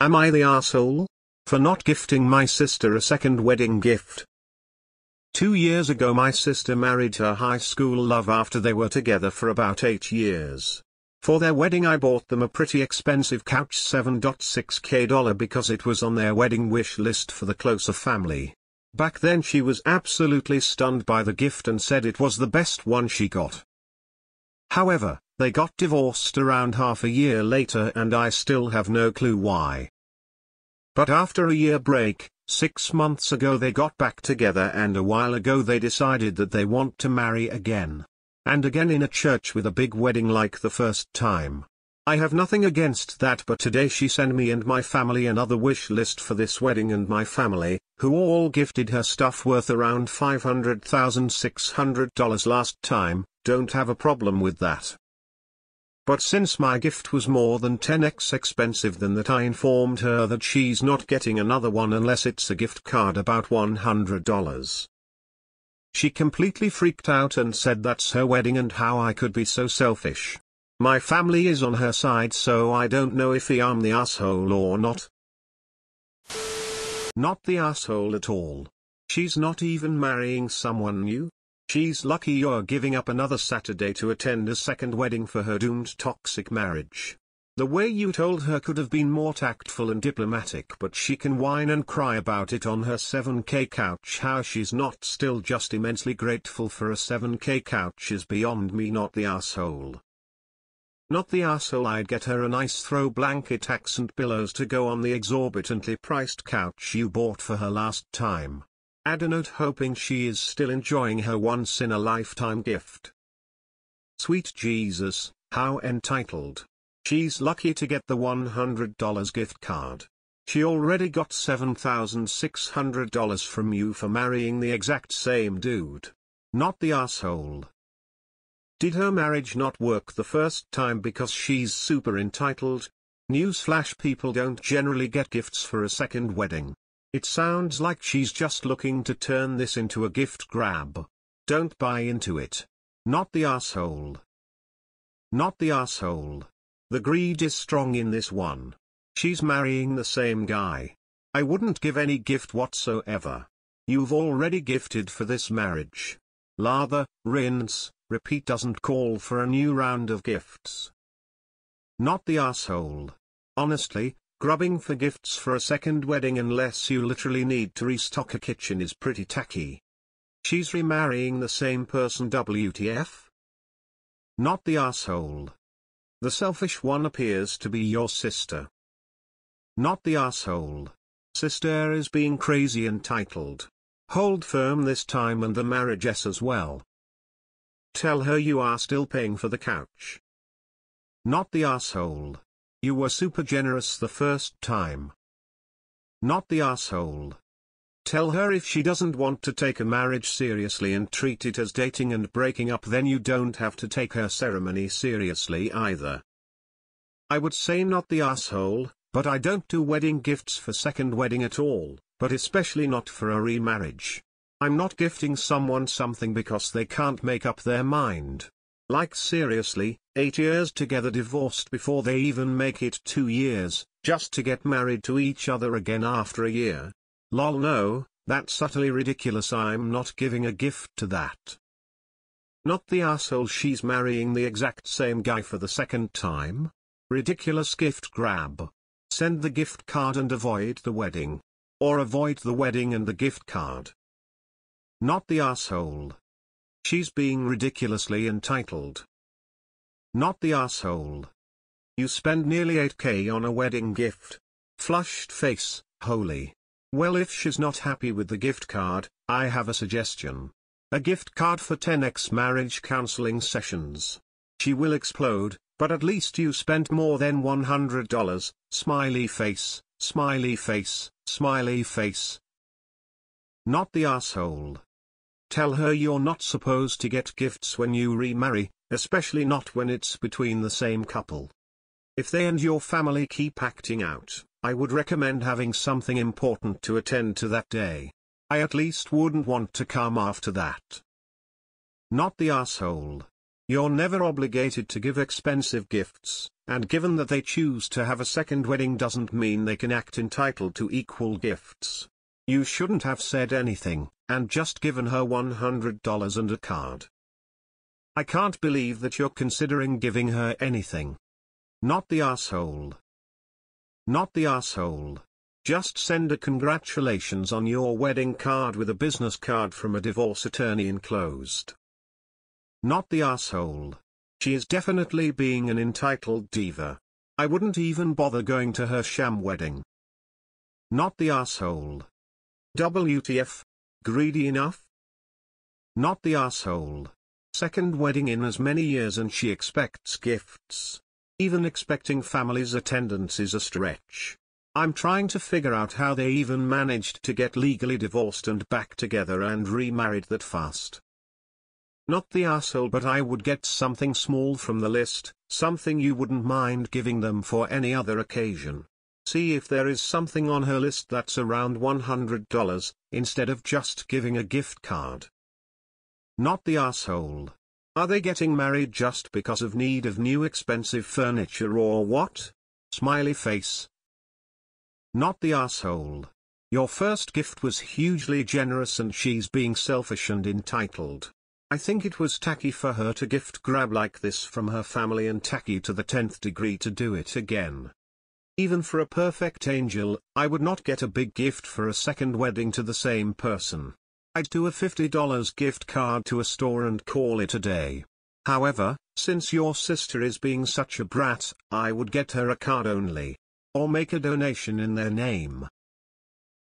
Am I the asshole? For not gifting my sister a second wedding gift. Two years ago my sister married her high school love after they were together for about eight years. For their wedding I bought them a pretty expensive couch 7.6k dollar because it was on their wedding wish list for the closer family. Back then she was absolutely stunned by the gift and said it was the best one she got. However, they got divorced around half a year later and I still have no clue why. But after a year break, six months ago they got back together and a while ago they decided that they want to marry again. And again in a church with a big wedding like the first time. I have nothing against that but today she sent me and my family another wish list for this wedding and my family, who all gifted her stuff worth around $500,600 last time, don't have a problem with that. But since my gift was more than 10x expensive than that I informed her that she's not getting another one unless it's a gift card about $100. She completely freaked out and said that's her wedding and how I could be so selfish. My family is on her side so I don't know if I'm the asshole or not. Not the asshole at all. She's not even marrying someone new. She's lucky you're giving up another Saturday to attend a second wedding for her doomed toxic marriage. The way you told her could have been more tactful and diplomatic but she can whine and cry about it on her 7k couch how she's not still just immensely grateful for a 7k couch is beyond me not the asshole. Not the asshole I'd get her a nice throw blanket accent pillows to go on the exorbitantly priced couch you bought for her last time. Add a note hoping she is still enjoying her once-in-a-lifetime gift. Sweet Jesus, how entitled. She's lucky to get the $100 gift card. She already got $7,600 from you for marrying the exact same dude. Not the asshole. Did her marriage not work the first time because she's super entitled? Newsflash people don't generally get gifts for a second wedding. It sounds like she's just looking to turn this into a gift grab. Don't buy into it. Not the asshole. Not the asshole. The greed is strong in this one. She's marrying the same guy. I wouldn't give any gift whatsoever. You've already gifted for this marriage. Lather, rinse, repeat doesn't call for a new round of gifts. Not the asshole. Honestly, grubbing for gifts for a second wedding unless you literally need to restock a kitchen is pretty tacky. She's remarrying the same person WTF? Not the asshole. The selfish one appears to be your sister. Not the asshole. Sister is being crazy entitled. Hold firm this time and the marriage as well. Tell her you are still paying for the couch. Not the asshole. You were super generous the first time. Not the asshole. Tell her if she doesn't want to take a marriage seriously and treat it as dating and breaking up then you don't have to take her ceremony seriously either. I would say not the asshole, but I don't do wedding gifts for second wedding at all, but especially not for a remarriage. I'm not gifting someone something because they can't make up their mind. Like seriously, 8 years together divorced before they even make it 2 years, just to get married to each other again after a year. Lol no, that's utterly ridiculous I'm not giving a gift to that. Not the asshole she's marrying the exact same guy for the second time? Ridiculous gift grab. Send the gift card and avoid the wedding. Or avoid the wedding and the gift card. Not the asshole. She's being ridiculously entitled. Not the asshole. You spend nearly 8k on a wedding gift. Flushed face, holy. Well if she's not happy with the gift card, I have a suggestion. A gift card for 10x marriage counseling sessions. She will explode, but at least you spent more than $100, smiley face, smiley face, smiley face. Not the asshole. Tell her you're not supposed to get gifts when you remarry, especially not when it's between the same couple. If they and your family keep acting out, I would recommend having something important to attend to that day. I at least wouldn't want to come after that. Not the asshole. You're never obligated to give expensive gifts, and given that they choose to have a second wedding doesn't mean they can act entitled to equal gifts. You shouldn't have said anything, and just given her $100 and a card. I can't believe that you're considering giving her anything. Not the asshole. Not the asshole. Just send a congratulations on your wedding card with a business card from a divorce attorney enclosed. Not the asshole. She is definitely being an entitled diva. I wouldn't even bother going to her sham wedding. Not the asshole. WTF? Greedy enough? Not the asshole. Second wedding in as many years and she expects gifts. Even expecting family's attendance is a stretch. I'm trying to figure out how they even managed to get legally divorced and back together and remarried that fast. Not the asshole but I would get something small from the list, something you wouldn't mind giving them for any other occasion. See if there is something on her list that's around $100, instead of just giving a gift card. Not the asshole. Are they getting married just because of need of new expensive furniture or what? Smiley face. Not the asshole. Your first gift was hugely generous and she's being selfish and entitled. I think it was tacky for her to gift grab like this from her family and tacky to the 10th degree to do it again. Even for a perfect angel, I would not get a big gift for a second wedding to the same person. I'd do a $50 gift card to a store and call it a day. However, since your sister is being such a brat, I would get her a card only. Or make a donation in their name.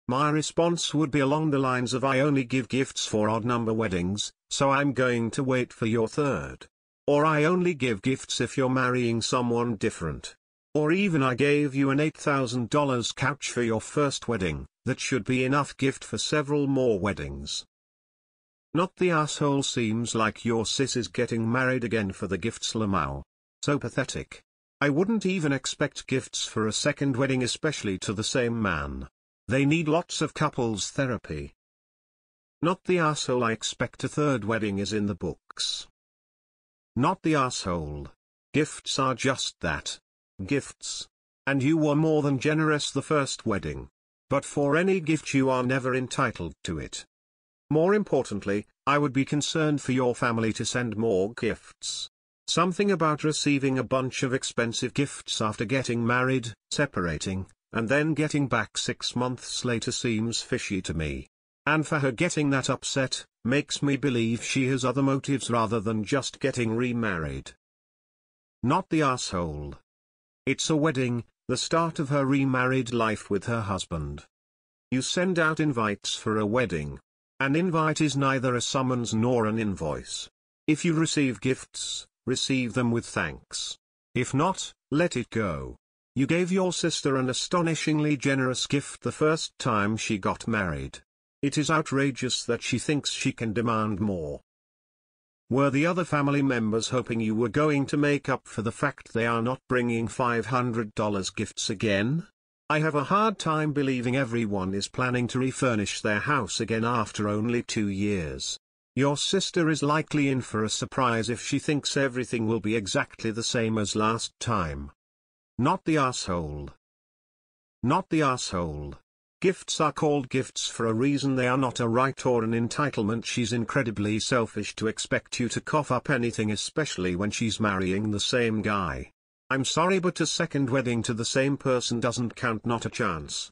My response would be along the lines of I only give gifts for odd number weddings, so I'm going to wait for your third. Or I only give gifts if you're marrying someone different. Or even I gave you an $8,000 couch for your first wedding, that should be enough gift for several more weddings. Not the asshole seems like your sis is getting married again for the gifts Lamau. So pathetic. I wouldn't even expect gifts for a second wedding especially to the same man. They need lots of couples therapy. Not the asshole I expect a third wedding is in the books. Not the asshole. Gifts are just that gifts. And you were more than generous the first wedding. But for any gift you are never entitled to it. More importantly, I would be concerned for your family to send more gifts. Something about receiving a bunch of expensive gifts after getting married, separating, and then getting back six months later seems fishy to me. And for her getting that upset, makes me believe she has other motives rather than just getting remarried. Not the asshole. It's a wedding, the start of her remarried life with her husband. You send out invites for a wedding. An invite is neither a summons nor an invoice. If you receive gifts, receive them with thanks. If not, let it go. You gave your sister an astonishingly generous gift the first time she got married. It is outrageous that she thinks she can demand more. Were the other family members hoping you were going to make up for the fact they are not bringing $500 gifts again? I have a hard time believing everyone is planning to refurnish their house again after only two years. Your sister is likely in for a surprise if she thinks everything will be exactly the same as last time. Not the asshole. Not the asshole. Gifts are called gifts for a reason they are not a right or an entitlement she's incredibly selfish to expect you to cough up anything especially when she's marrying the same guy. I'm sorry but a second wedding to the same person doesn't count not a chance.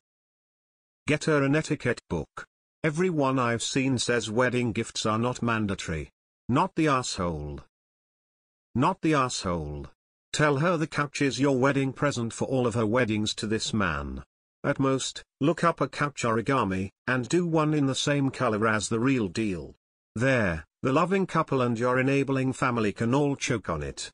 Get her an etiquette book. Everyone I've seen says wedding gifts are not mandatory. Not the asshole. Not the asshole. Tell her the couch is your wedding present for all of her weddings to this man. At most, look up a couch origami, and do one in the same color as the real deal. There, the loving couple and your enabling family can all choke on it.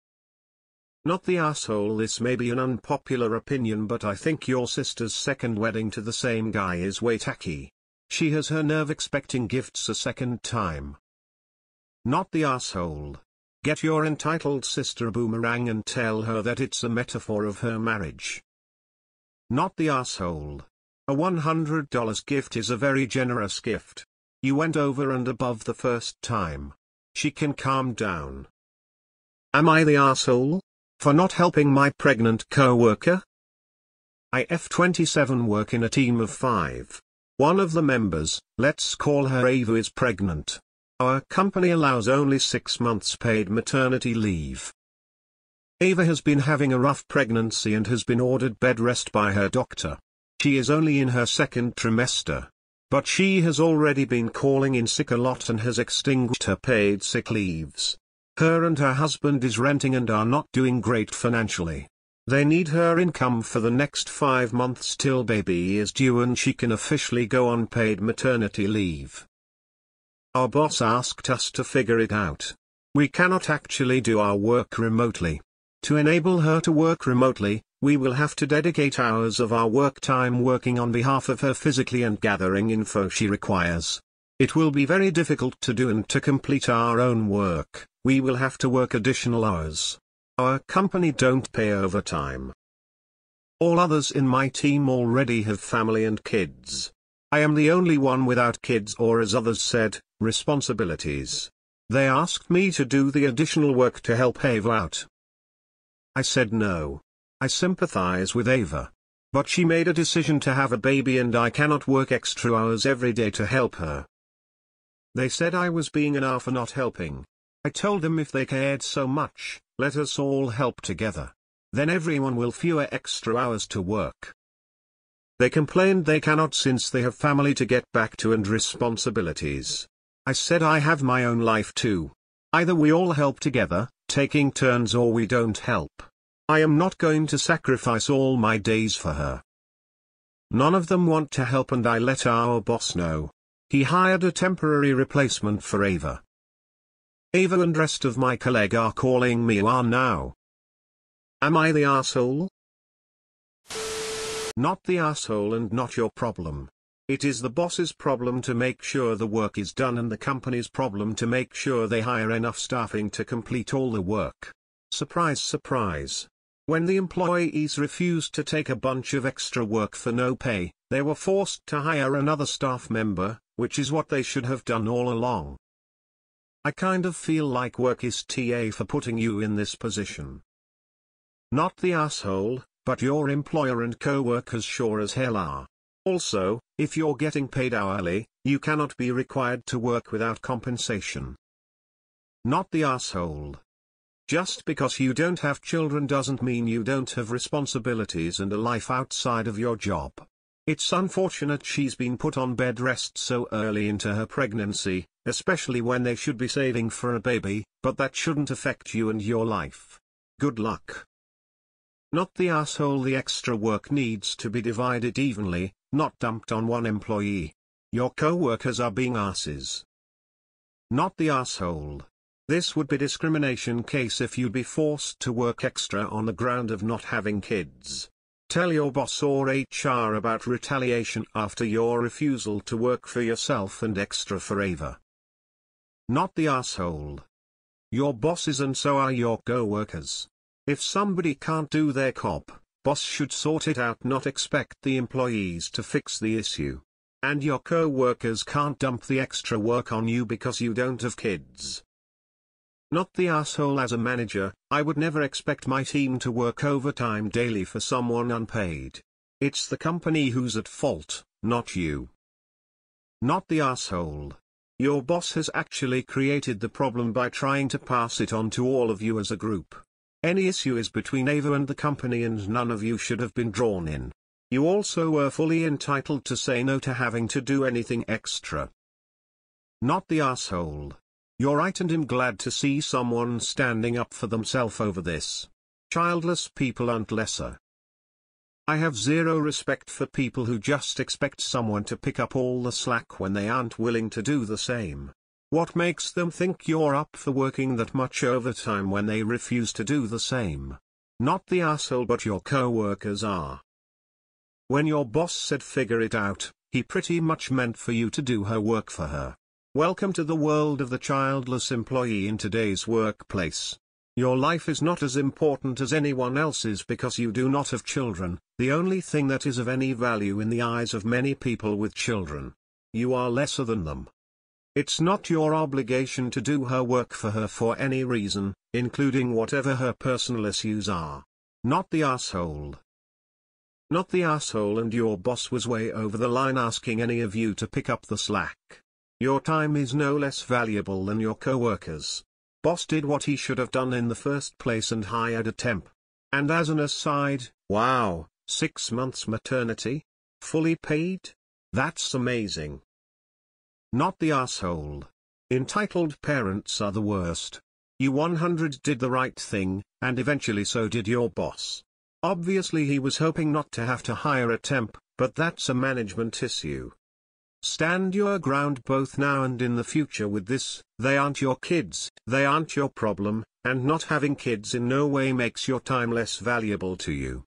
Not the asshole this may be an unpopular opinion but I think your sister's second wedding to the same guy is way tacky. She has her nerve expecting gifts a second time. Not the asshole. Get your entitled sister a boomerang and tell her that it's a metaphor of her marriage. Not the asshole. A $100 gift is a very generous gift. You went over and above the first time. She can calm down. Am I the asshole? For not helping my pregnant co-worker? I F27 work in a team of five. One of the members, let's call her Ava is pregnant. Our company allows only six months paid maternity leave. Ava has been having a rough pregnancy and has been ordered bed rest by her doctor. She is only in her second trimester. But she has already been calling in sick a lot and has extinguished her paid sick leaves. Her and her husband is renting and are not doing great financially. They need her income for the next five months till baby is due and she can officially go on paid maternity leave. Our boss asked us to figure it out. We cannot actually do our work remotely. To enable her to work remotely, we will have to dedicate hours of our work time working on behalf of her physically and gathering info she requires. It will be very difficult to do and to complete our own work we will have to work additional hours. Our company don't pay overtime. All others in my team already have family and kids. I am the only one without kids or as others said, responsibilities. They asked me to do the additional work to help Ava out. I said no. I sympathize with Ava. But she made a decision to have a baby and I cannot work extra hours every day to help her. They said I was being an ass for not helping. I told them if they cared so much, let us all help together. Then everyone will fewer extra hours to work. They complained they cannot since they have family to get back to and responsibilities. I said I have my own life too. Either we all help together, taking turns or we don't help. I am not going to sacrifice all my days for her. None of them want to help and I let our boss know. He hired a temporary replacement for Ava. Ava and rest of my colleague are calling me are now. Am I the asshole? Not the asshole and not your problem. It is the boss's problem to make sure the work is done and the company's problem to make sure they hire enough staffing to complete all the work. Surprise surprise. When the employees refused to take a bunch of extra work for no pay, they were forced to hire another staff member, which is what they should have done all along. I kind of feel like work is TA for putting you in this position. Not the asshole, but your employer and co-workers sure as hell are. Also, if you're getting paid hourly, you cannot be required to work without compensation. Not the asshole. Just because you don't have children doesn't mean you don't have responsibilities and a life outside of your job. It's unfortunate she's been put on bed rest so early into her pregnancy, especially when they should be saving for a baby, but that shouldn't affect you and your life. Good luck. Not the asshole the extra work needs to be divided evenly, not dumped on one employee. Your co-workers are being asses. Not the asshole. This would be discrimination case if you'd be forced to work extra on the ground of not having kids. Tell your boss or HR about retaliation after your refusal to work for yourself and extra for Ava. Not the asshole. Your bosses and so are your co-workers. If somebody can't do their cop, boss should sort it out not expect the employees to fix the issue. And your co-workers can't dump the extra work on you because you don't have kids. Not the asshole as a manager, I would never expect my team to work overtime daily for someone unpaid. It's the company who's at fault, not you. Not the asshole. Your boss has actually created the problem by trying to pass it on to all of you as a group. Any issue is between Ava and the company and none of you should have been drawn in. You also were fully entitled to say no to having to do anything extra. Not the asshole. You're right and I'm glad to see someone standing up for themselves over this. Childless people aren't lesser. I have zero respect for people who just expect someone to pick up all the slack when they aren't willing to do the same. What makes them think you're up for working that much overtime when they refuse to do the same? Not the asshole but your co-workers are. When your boss said figure it out, he pretty much meant for you to do her work for her. Welcome to the world of the childless employee in today's workplace. Your life is not as important as anyone else's because you do not have children, the only thing that is of any value in the eyes of many people with children. You are lesser than them. It's not your obligation to do her work for her for any reason, including whatever her personal issues are. Not the asshole. Not the asshole and your boss was way over the line asking any of you to pick up the slack. Your time is no less valuable than your coworkers. Boss did what he should have done in the first place and hired a temp. And as an aside, wow, six months maternity? Fully paid? That's amazing. Not the asshole. Entitled parents are the worst. You 100 did the right thing, and eventually so did your boss. Obviously he was hoping not to have to hire a temp, but that's a management issue. Stand your ground both now and in the future with this, they aren't your kids, they aren't your problem, and not having kids in no way makes your time less valuable to you.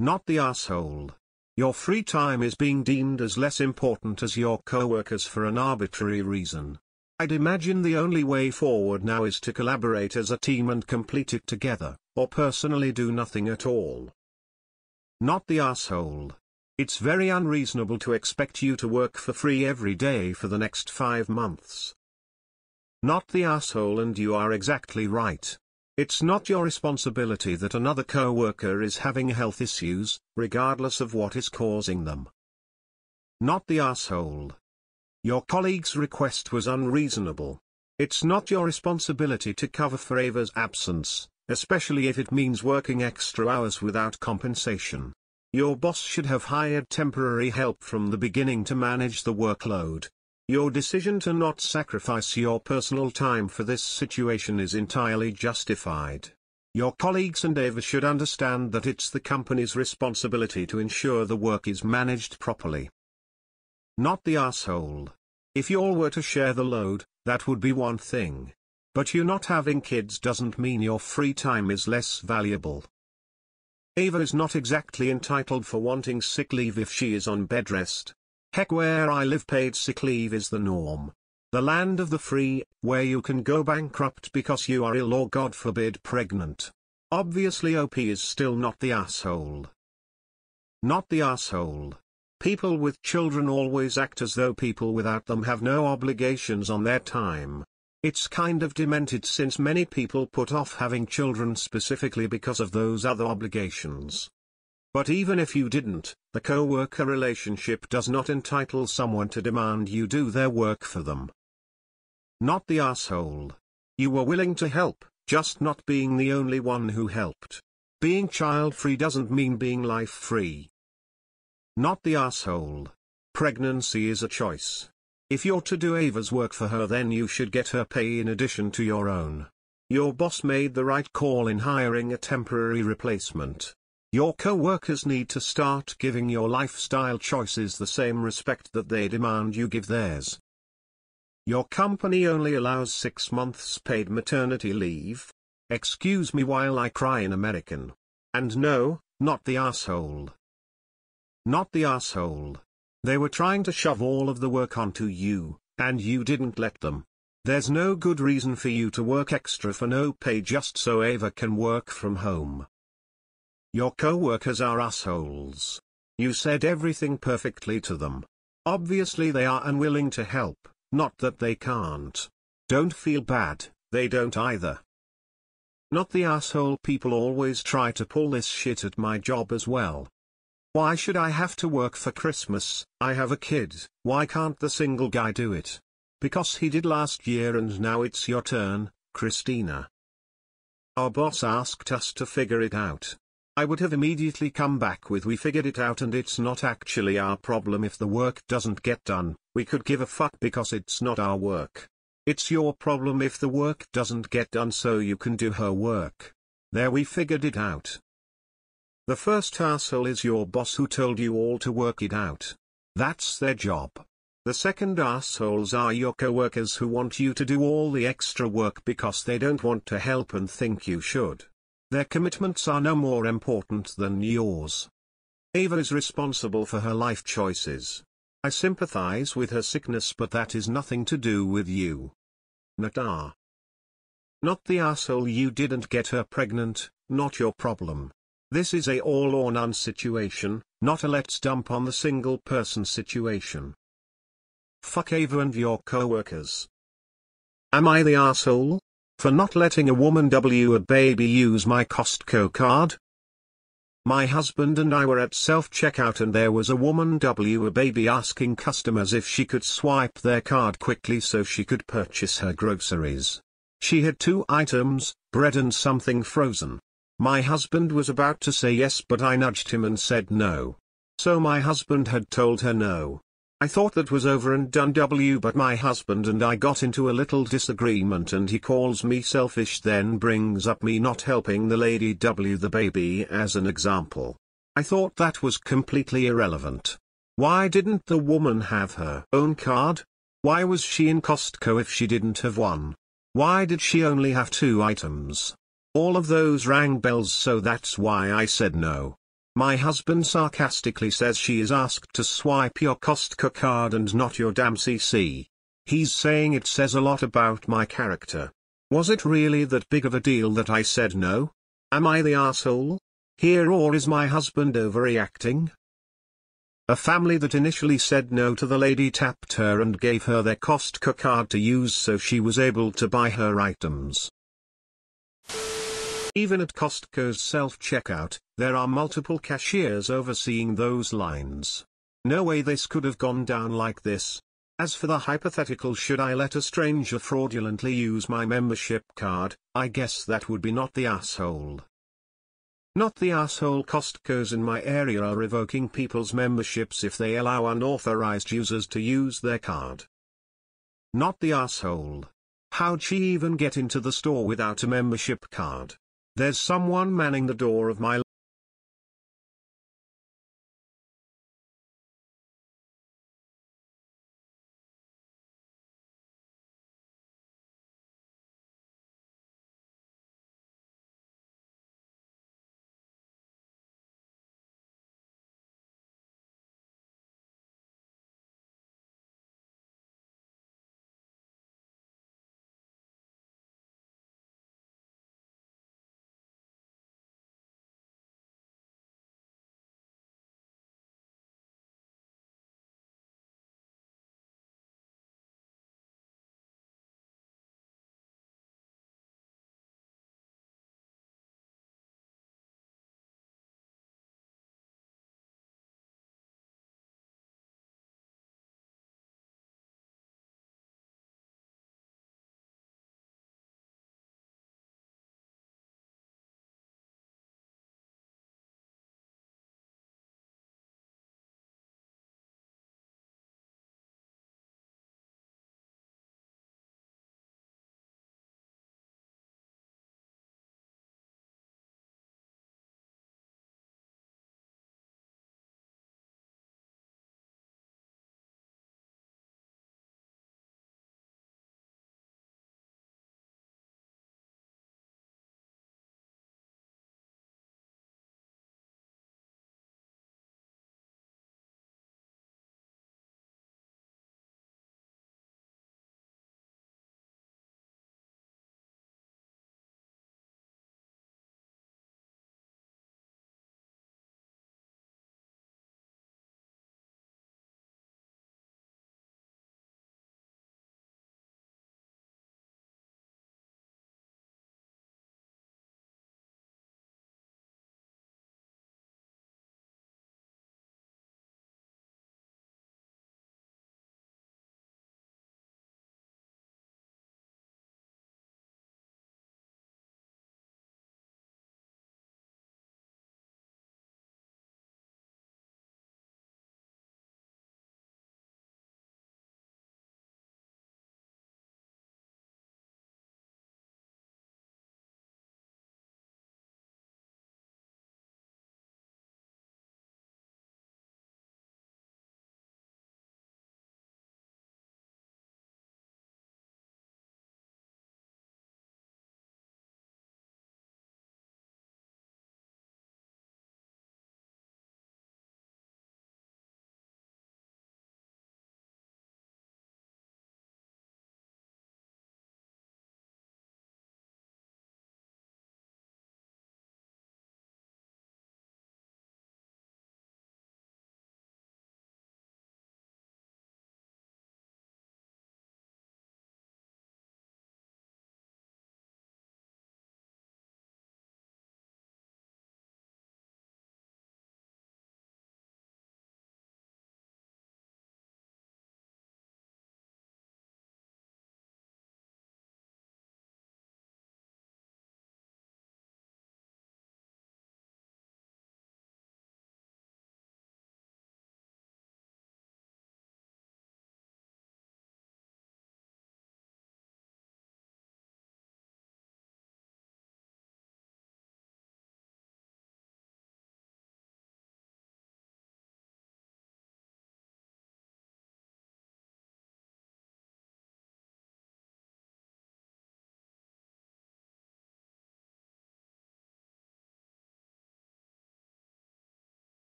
Not the asshole. Your free time is being deemed as less important as your coworkers for an arbitrary reason. I'd imagine the only way forward now is to collaborate as a team and complete it together, or personally do nothing at all. Not the asshole. It's very unreasonable to expect you to work for free every day for the next five months. Not the asshole and you are exactly right. It's not your responsibility that another coworker is having health issues, regardless of what is causing them. Not the asshole. Your colleague's request was unreasonable. It's not your responsibility to cover for absence, especially if it means working extra hours without compensation. Your boss should have hired temporary help from the beginning to manage the workload. Your decision to not sacrifice your personal time for this situation is entirely justified. Your colleagues and Ava should understand that it's the company's responsibility to ensure the work is managed properly. Not the asshole. If you all were to share the load, that would be one thing. But you not having kids doesn't mean your free time is less valuable. Ava is not exactly entitled for wanting sick leave if she is on bed rest. Heck where I live paid sick leave is the norm. The land of the free, where you can go bankrupt because you are ill or God forbid pregnant. Obviously OP is still not the asshole. Not the asshole. People with children always act as though people without them have no obligations on their time. It's kind of demented since many people put off having children specifically because of those other obligations. But even if you didn't, the co-worker relationship does not entitle someone to demand you do their work for them. Not the asshole. You were willing to help, just not being the only one who helped. Being child-free doesn't mean being life-free. Not the asshole. Pregnancy is a choice. If you're to do Ava's work for her then you should get her pay in addition to your own. Your boss made the right call in hiring a temporary replacement. Your co-workers need to start giving your lifestyle choices the same respect that they demand you give theirs. Your company only allows six months paid maternity leave. Excuse me while I cry in American. And no, not the asshole. Not the asshole. They were trying to shove all of the work onto you, and you didn't let them. There's no good reason for you to work extra for no pay just so Ava can work from home. Your co-workers are assholes. You said everything perfectly to them. Obviously they are unwilling to help, not that they can't. Don't feel bad, they don't either. Not the asshole people always try to pull this shit at my job as well. Why should I have to work for Christmas? I have a kid, why can't the single guy do it? Because he did last year and now it's your turn, Christina. Our boss asked us to figure it out. I would have immediately come back with we figured it out and it's not actually our problem if the work doesn't get done, we could give a fuck because it's not our work. It's your problem if the work doesn't get done so you can do her work. There we figured it out. The first asshole is your boss who told you all to work it out. That's their job. The second assholes are your coworkers who want you to do all the extra work because they don't want to help and think you should. Their commitments are no more important than yours. Ava is responsible for her life choices. I sympathize with her sickness but that is nothing to do with you. Natar. Not the asshole you didn't get her pregnant, not your problem. This is a all or none situation, not a let's dump on the single person situation. Fuck Ava and your coworkers. Am I the asshole? For not letting a woman W a baby use my Costco card? My husband and I were at self-checkout and there was a woman W a baby asking customers if she could swipe their card quickly so she could purchase her groceries. She had two items, bread and something frozen. My husband was about to say yes but I nudged him and said no. So my husband had told her no. I thought that was over and done W but my husband and I got into a little disagreement and he calls me selfish then brings up me not helping the lady W the baby as an example. I thought that was completely irrelevant. Why didn't the woman have her own card? Why was she in Costco if she didn't have one? Why did she only have two items? All of those rang bells so that's why I said no. My husband sarcastically says she is asked to swipe your Costco card and not your damn CC. He's saying it says a lot about my character. Was it really that big of a deal that I said no? Am I the asshole? Here or is my husband overreacting? A family that initially said no to the lady tapped her and gave her their Costco card to use so she was able to buy her items. Even at Costco's self-checkout, there are multiple cashiers overseeing those lines. No way this could have gone down like this. As for the hypothetical should I let a stranger fraudulently use my membership card, I guess that would be not the asshole. Not the asshole Costco's in my area are revoking people's memberships if they allow unauthorized users to use their card. Not the asshole. How'd she even get into the store without a membership card? There's someone manning the door of my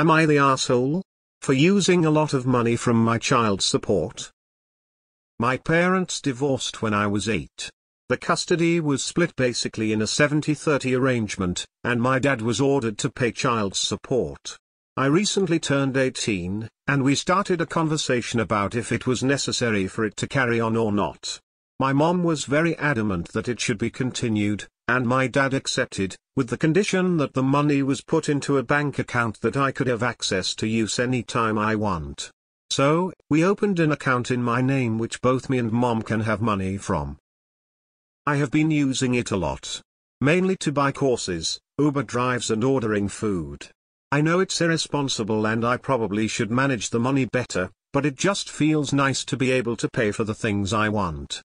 Am I the asshole? For using a lot of money from my child support? My parents divorced when I was 8. The custody was split basically in a 70-30 arrangement, and my dad was ordered to pay child support. I recently turned 18, and we started a conversation about if it was necessary for it to carry on or not. My mom was very adamant that it should be continued, and my dad accepted, with the condition that the money was put into a bank account that I could have access to use any time I want. So, we opened an account in my name which both me and mom can have money from. I have been using it a lot. Mainly to buy courses, Uber drives and ordering food. I know it's irresponsible and I probably should manage the money better, but it just feels nice to be able to pay for the things I want.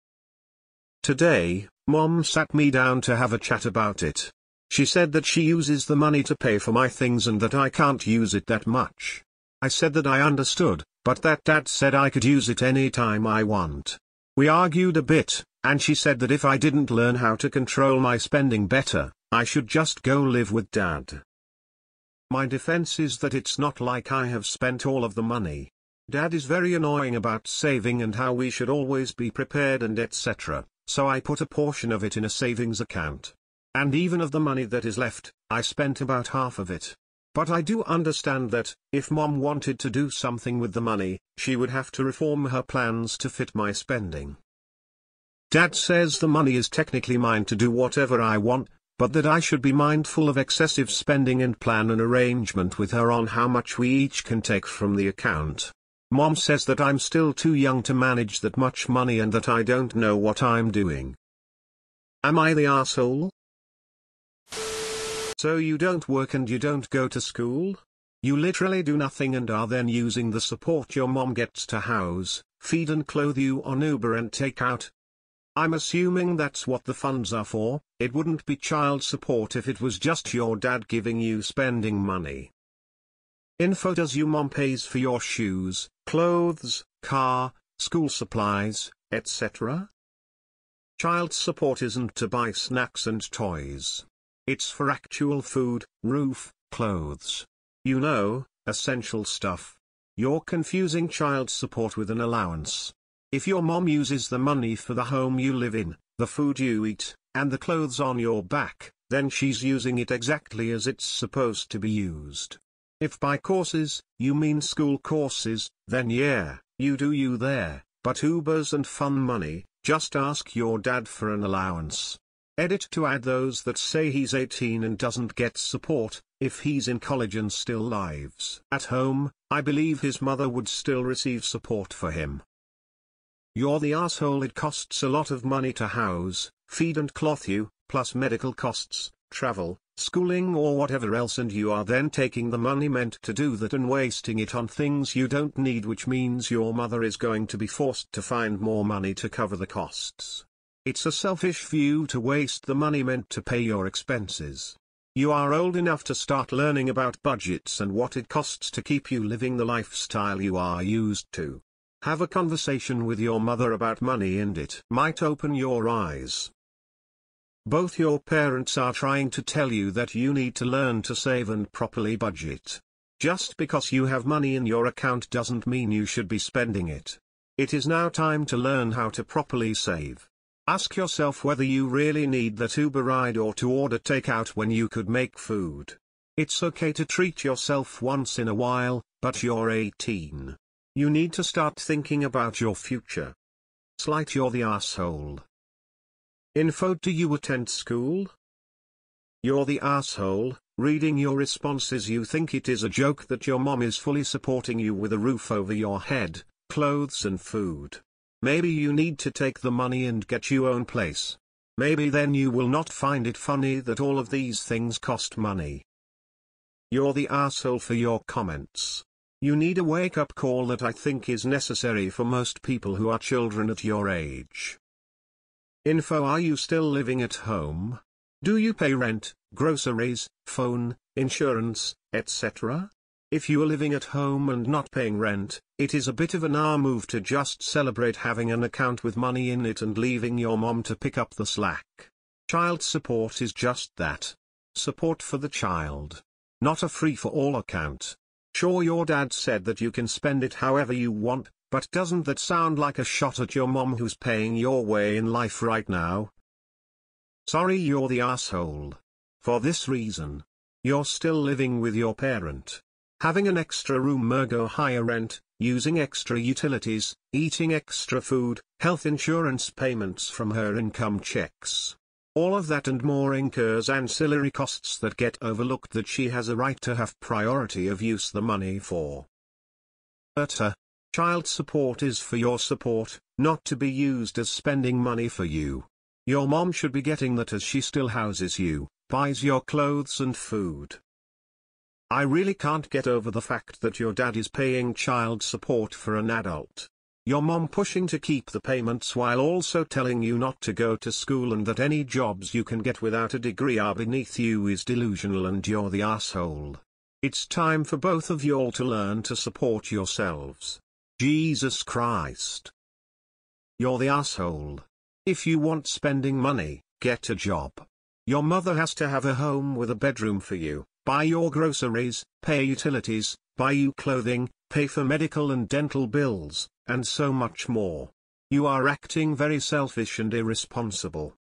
Today, Mom sat me down to have a chat about it. She said that she uses the money to pay for my things and that I can't use it that much. I said that I understood, but that Dad said I could use it any time I want. We argued a bit, and she said that if I didn't learn how to control my spending better, I should just go live with Dad. My defense is that it's not like I have spent all of the money. Dad is very annoying about saving and how we should always be prepared and etc so I put a portion of it in a savings account. And even of the money that is left, I spent about half of it. But I do understand that, if mom wanted to do something with the money, she would have to reform her plans to fit my spending. Dad says the money is technically mine to do whatever I want, but that I should be mindful of excessive spending and plan an arrangement with her on how much we each can take from the account. Mom says that I'm still too young to manage that much money and that I don't know what I'm doing. Am I the asshole? So you don't work and you don't go to school? You literally do nothing and are then using the support your mom gets to house, feed and clothe you on Uber and takeout. I'm assuming that's what the funds are for, it wouldn't be child support if it was just your dad giving you spending money. Info Does you mom pays for your shoes, clothes, car, school supplies, etc.? Child support isn't to buy snacks and toys. It's for actual food, roof, clothes. You know, essential stuff. You're confusing child support with an allowance. If your mom uses the money for the home you live in, the food you eat, and the clothes on your back, then she's using it exactly as it's supposed to be used. If by courses, you mean school courses, then yeah, you do you there, but Ubers and fun money, just ask your dad for an allowance. Edit to add those that say he's 18 and doesn't get support, if he's in college and still lives at home, I believe his mother would still receive support for him. You're the asshole it costs a lot of money to house, feed and cloth you, plus medical costs, travel, schooling or whatever else and you are then taking the money meant to do that and wasting it on things you don't need which means your mother is going to be forced to find more money to cover the costs. It's a selfish view to waste the money meant to pay your expenses. You are old enough to start learning about budgets and what it costs to keep you living the lifestyle you are used to. Have a conversation with your mother about money and it might open your eyes. Both your parents are trying to tell you that you need to learn to save and properly budget. Just because you have money in your account doesn't mean you should be spending it. It is now time to learn how to properly save. Ask yourself whether you really need that Uber ride or to order takeout when you could make food. It's okay to treat yourself once in a while, but you're 18. You need to start thinking about your future. Slight you're the asshole. Info Do you attend school? You're the asshole, reading your responses you think it is a joke that your mom is fully supporting you with a roof over your head, clothes and food. Maybe you need to take the money and get your own place. Maybe then you will not find it funny that all of these things cost money. You're the asshole for your comments. You need a wake-up call that I think is necessary for most people who are children at your age. Info Are you still living at home? Do you pay rent, groceries, phone, insurance, etc.? If you are living at home and not paying rent, it is a bit of an R move to just celebrate having an account with money in it and leaving your mom to pick up the slack. Child support is just that. Support for the child. Not a free-for-all account. Sure your dad said that you can spend it however you want, but doesn't that sound like a shot at your mom who's paying your way in life right now? Sorry you're the asshole. For this reason. You're still living with your parent. Having an extra room ergo higher rent, using extra utilities, eating extra food, health insurance payments from her income checks. All of that and more incurs ancillary costs that get overlooked that she has a right to have priority of use the money for. But, uh, Child support is for your support, not to be used as spending money for you. Your mom should be getting that as she still houses you, buys your clothes and food. I really can't get over the fact that your dad is paying child support for an adult. Your mom pushing to keep the payments while also telling you not to go to school and that any jobs you can get without a degree are beneath you is delusional and you're the asshole. It's time for both of you all to learn to support yourselves. Jesus Christ. You're the asshole. If you want spending money, get a job. Your mother has to have a home with a bedroom for you, buy your groceries, pay utilities, buy you clothing, pay for medical and dental bills, and so much more. You are acting very selfish and irresponsible.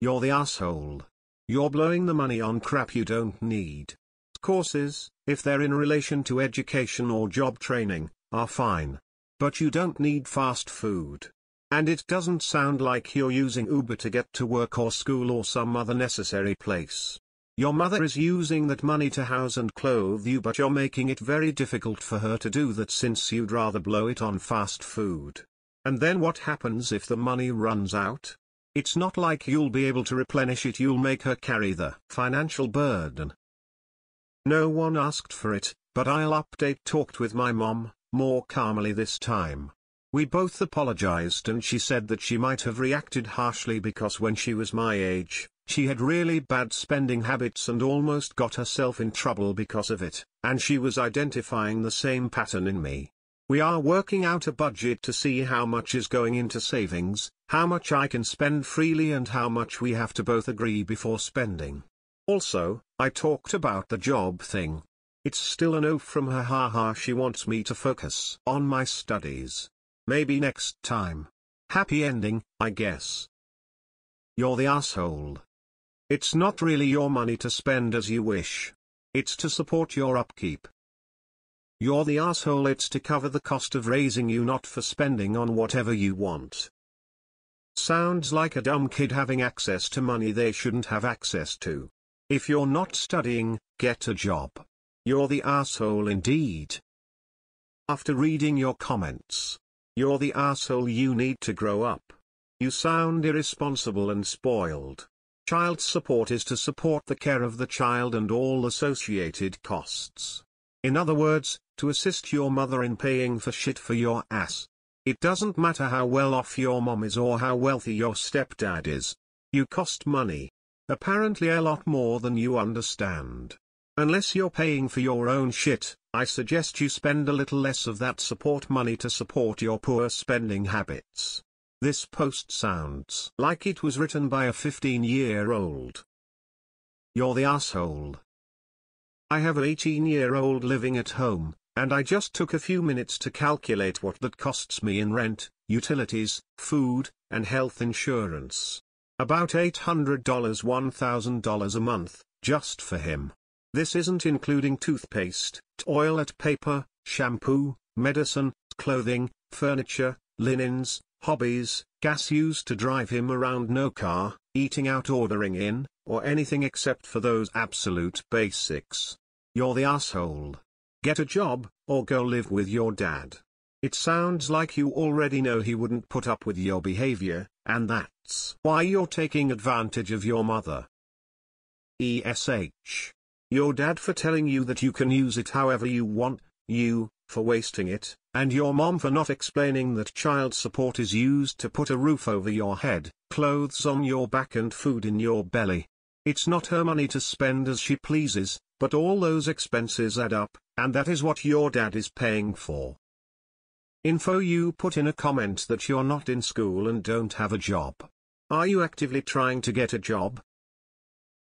You're the asshole. You're blowing the money on crap you don't need. Courses, if they're in relation to education or job training, are fine. But you don't need fast food. And it doesn't sound like you're using Uber to get to work or school or some other necessary place. Your mother is using that money to house and clothe you but you're making it very difficult for her to do that since you'd rather blow it on fast food. And then what happens if the money runs out? It's not like you'll be able to replenish it you'll make her carry the financial burden. No one asked for it, but I'll update talked with my mom, more calmly this time. We both apologized and she said that she might have reacted harshly because when she was my age, she had really bad spending habits and almost got herself in trouble because of it, and she was identifying the same pattern in me. We are working out a budget to see how much is going into savings, how much I can spend freely and how much we have to both agree before spending. Also, I talked about the job thing, it's still a no from her haha she wants me to focus on my studies. Maybe next time. Happy ending, I guess. You're the asshole. It's not really your money to spend as you wish. It's to support your upkeep. You're the asshole it's to cover the cost of raising you not for spending on whatever you want. Sounds like a dumb kid having access to money they shouldn't have access to. If you're not studying, get a job. You're the asshole indeed. After reading your comments, you're the asshole you need to grow up. You sound irresponsible and spoiled. Child support is to support the care of the child and all associated costs. In other words, to assist your mother in paying for shit for your ass. It doesn't matter how well off your mom is or how wealthy your stepdad is. You cost money. Apparently a lot more than you understand. Unless you're paying for your own shit, I suggest you spend a little less of that support money to support your poor spending habits. This post sounds like it was written by a 15-year-old. You're the asshole. I have an 18-year-old living at home, and I just took a few minutes to calculate what that costs me in rent, utilities, food, and health insurance. About $800 $1,000 a month, just for him. This isn't including toothpaste, toilet paper, shampoo, medicine, clothing, furniture, linens, hobbies, gas used to drive him around no car, eating out ordering in, or anything except for those absolute basics. You're the asshole. Get a job, or go live with your dad. It sounds like you already know he wouldn't put up with your behavior, and that's why you're taking advantage of your mother. ESH. Your dad for telling you that you can use it however you want, you, for wasting it, and your mom for not explaining that child support is used to put a roof over your head, clothes on your back and food in your belly. It's not her money to spend as she pleases, but all those expenses add up, and that is what your dad is paying for. Info you put in a comment that you're not in school and don't have a job. Are you actively trying to get a job?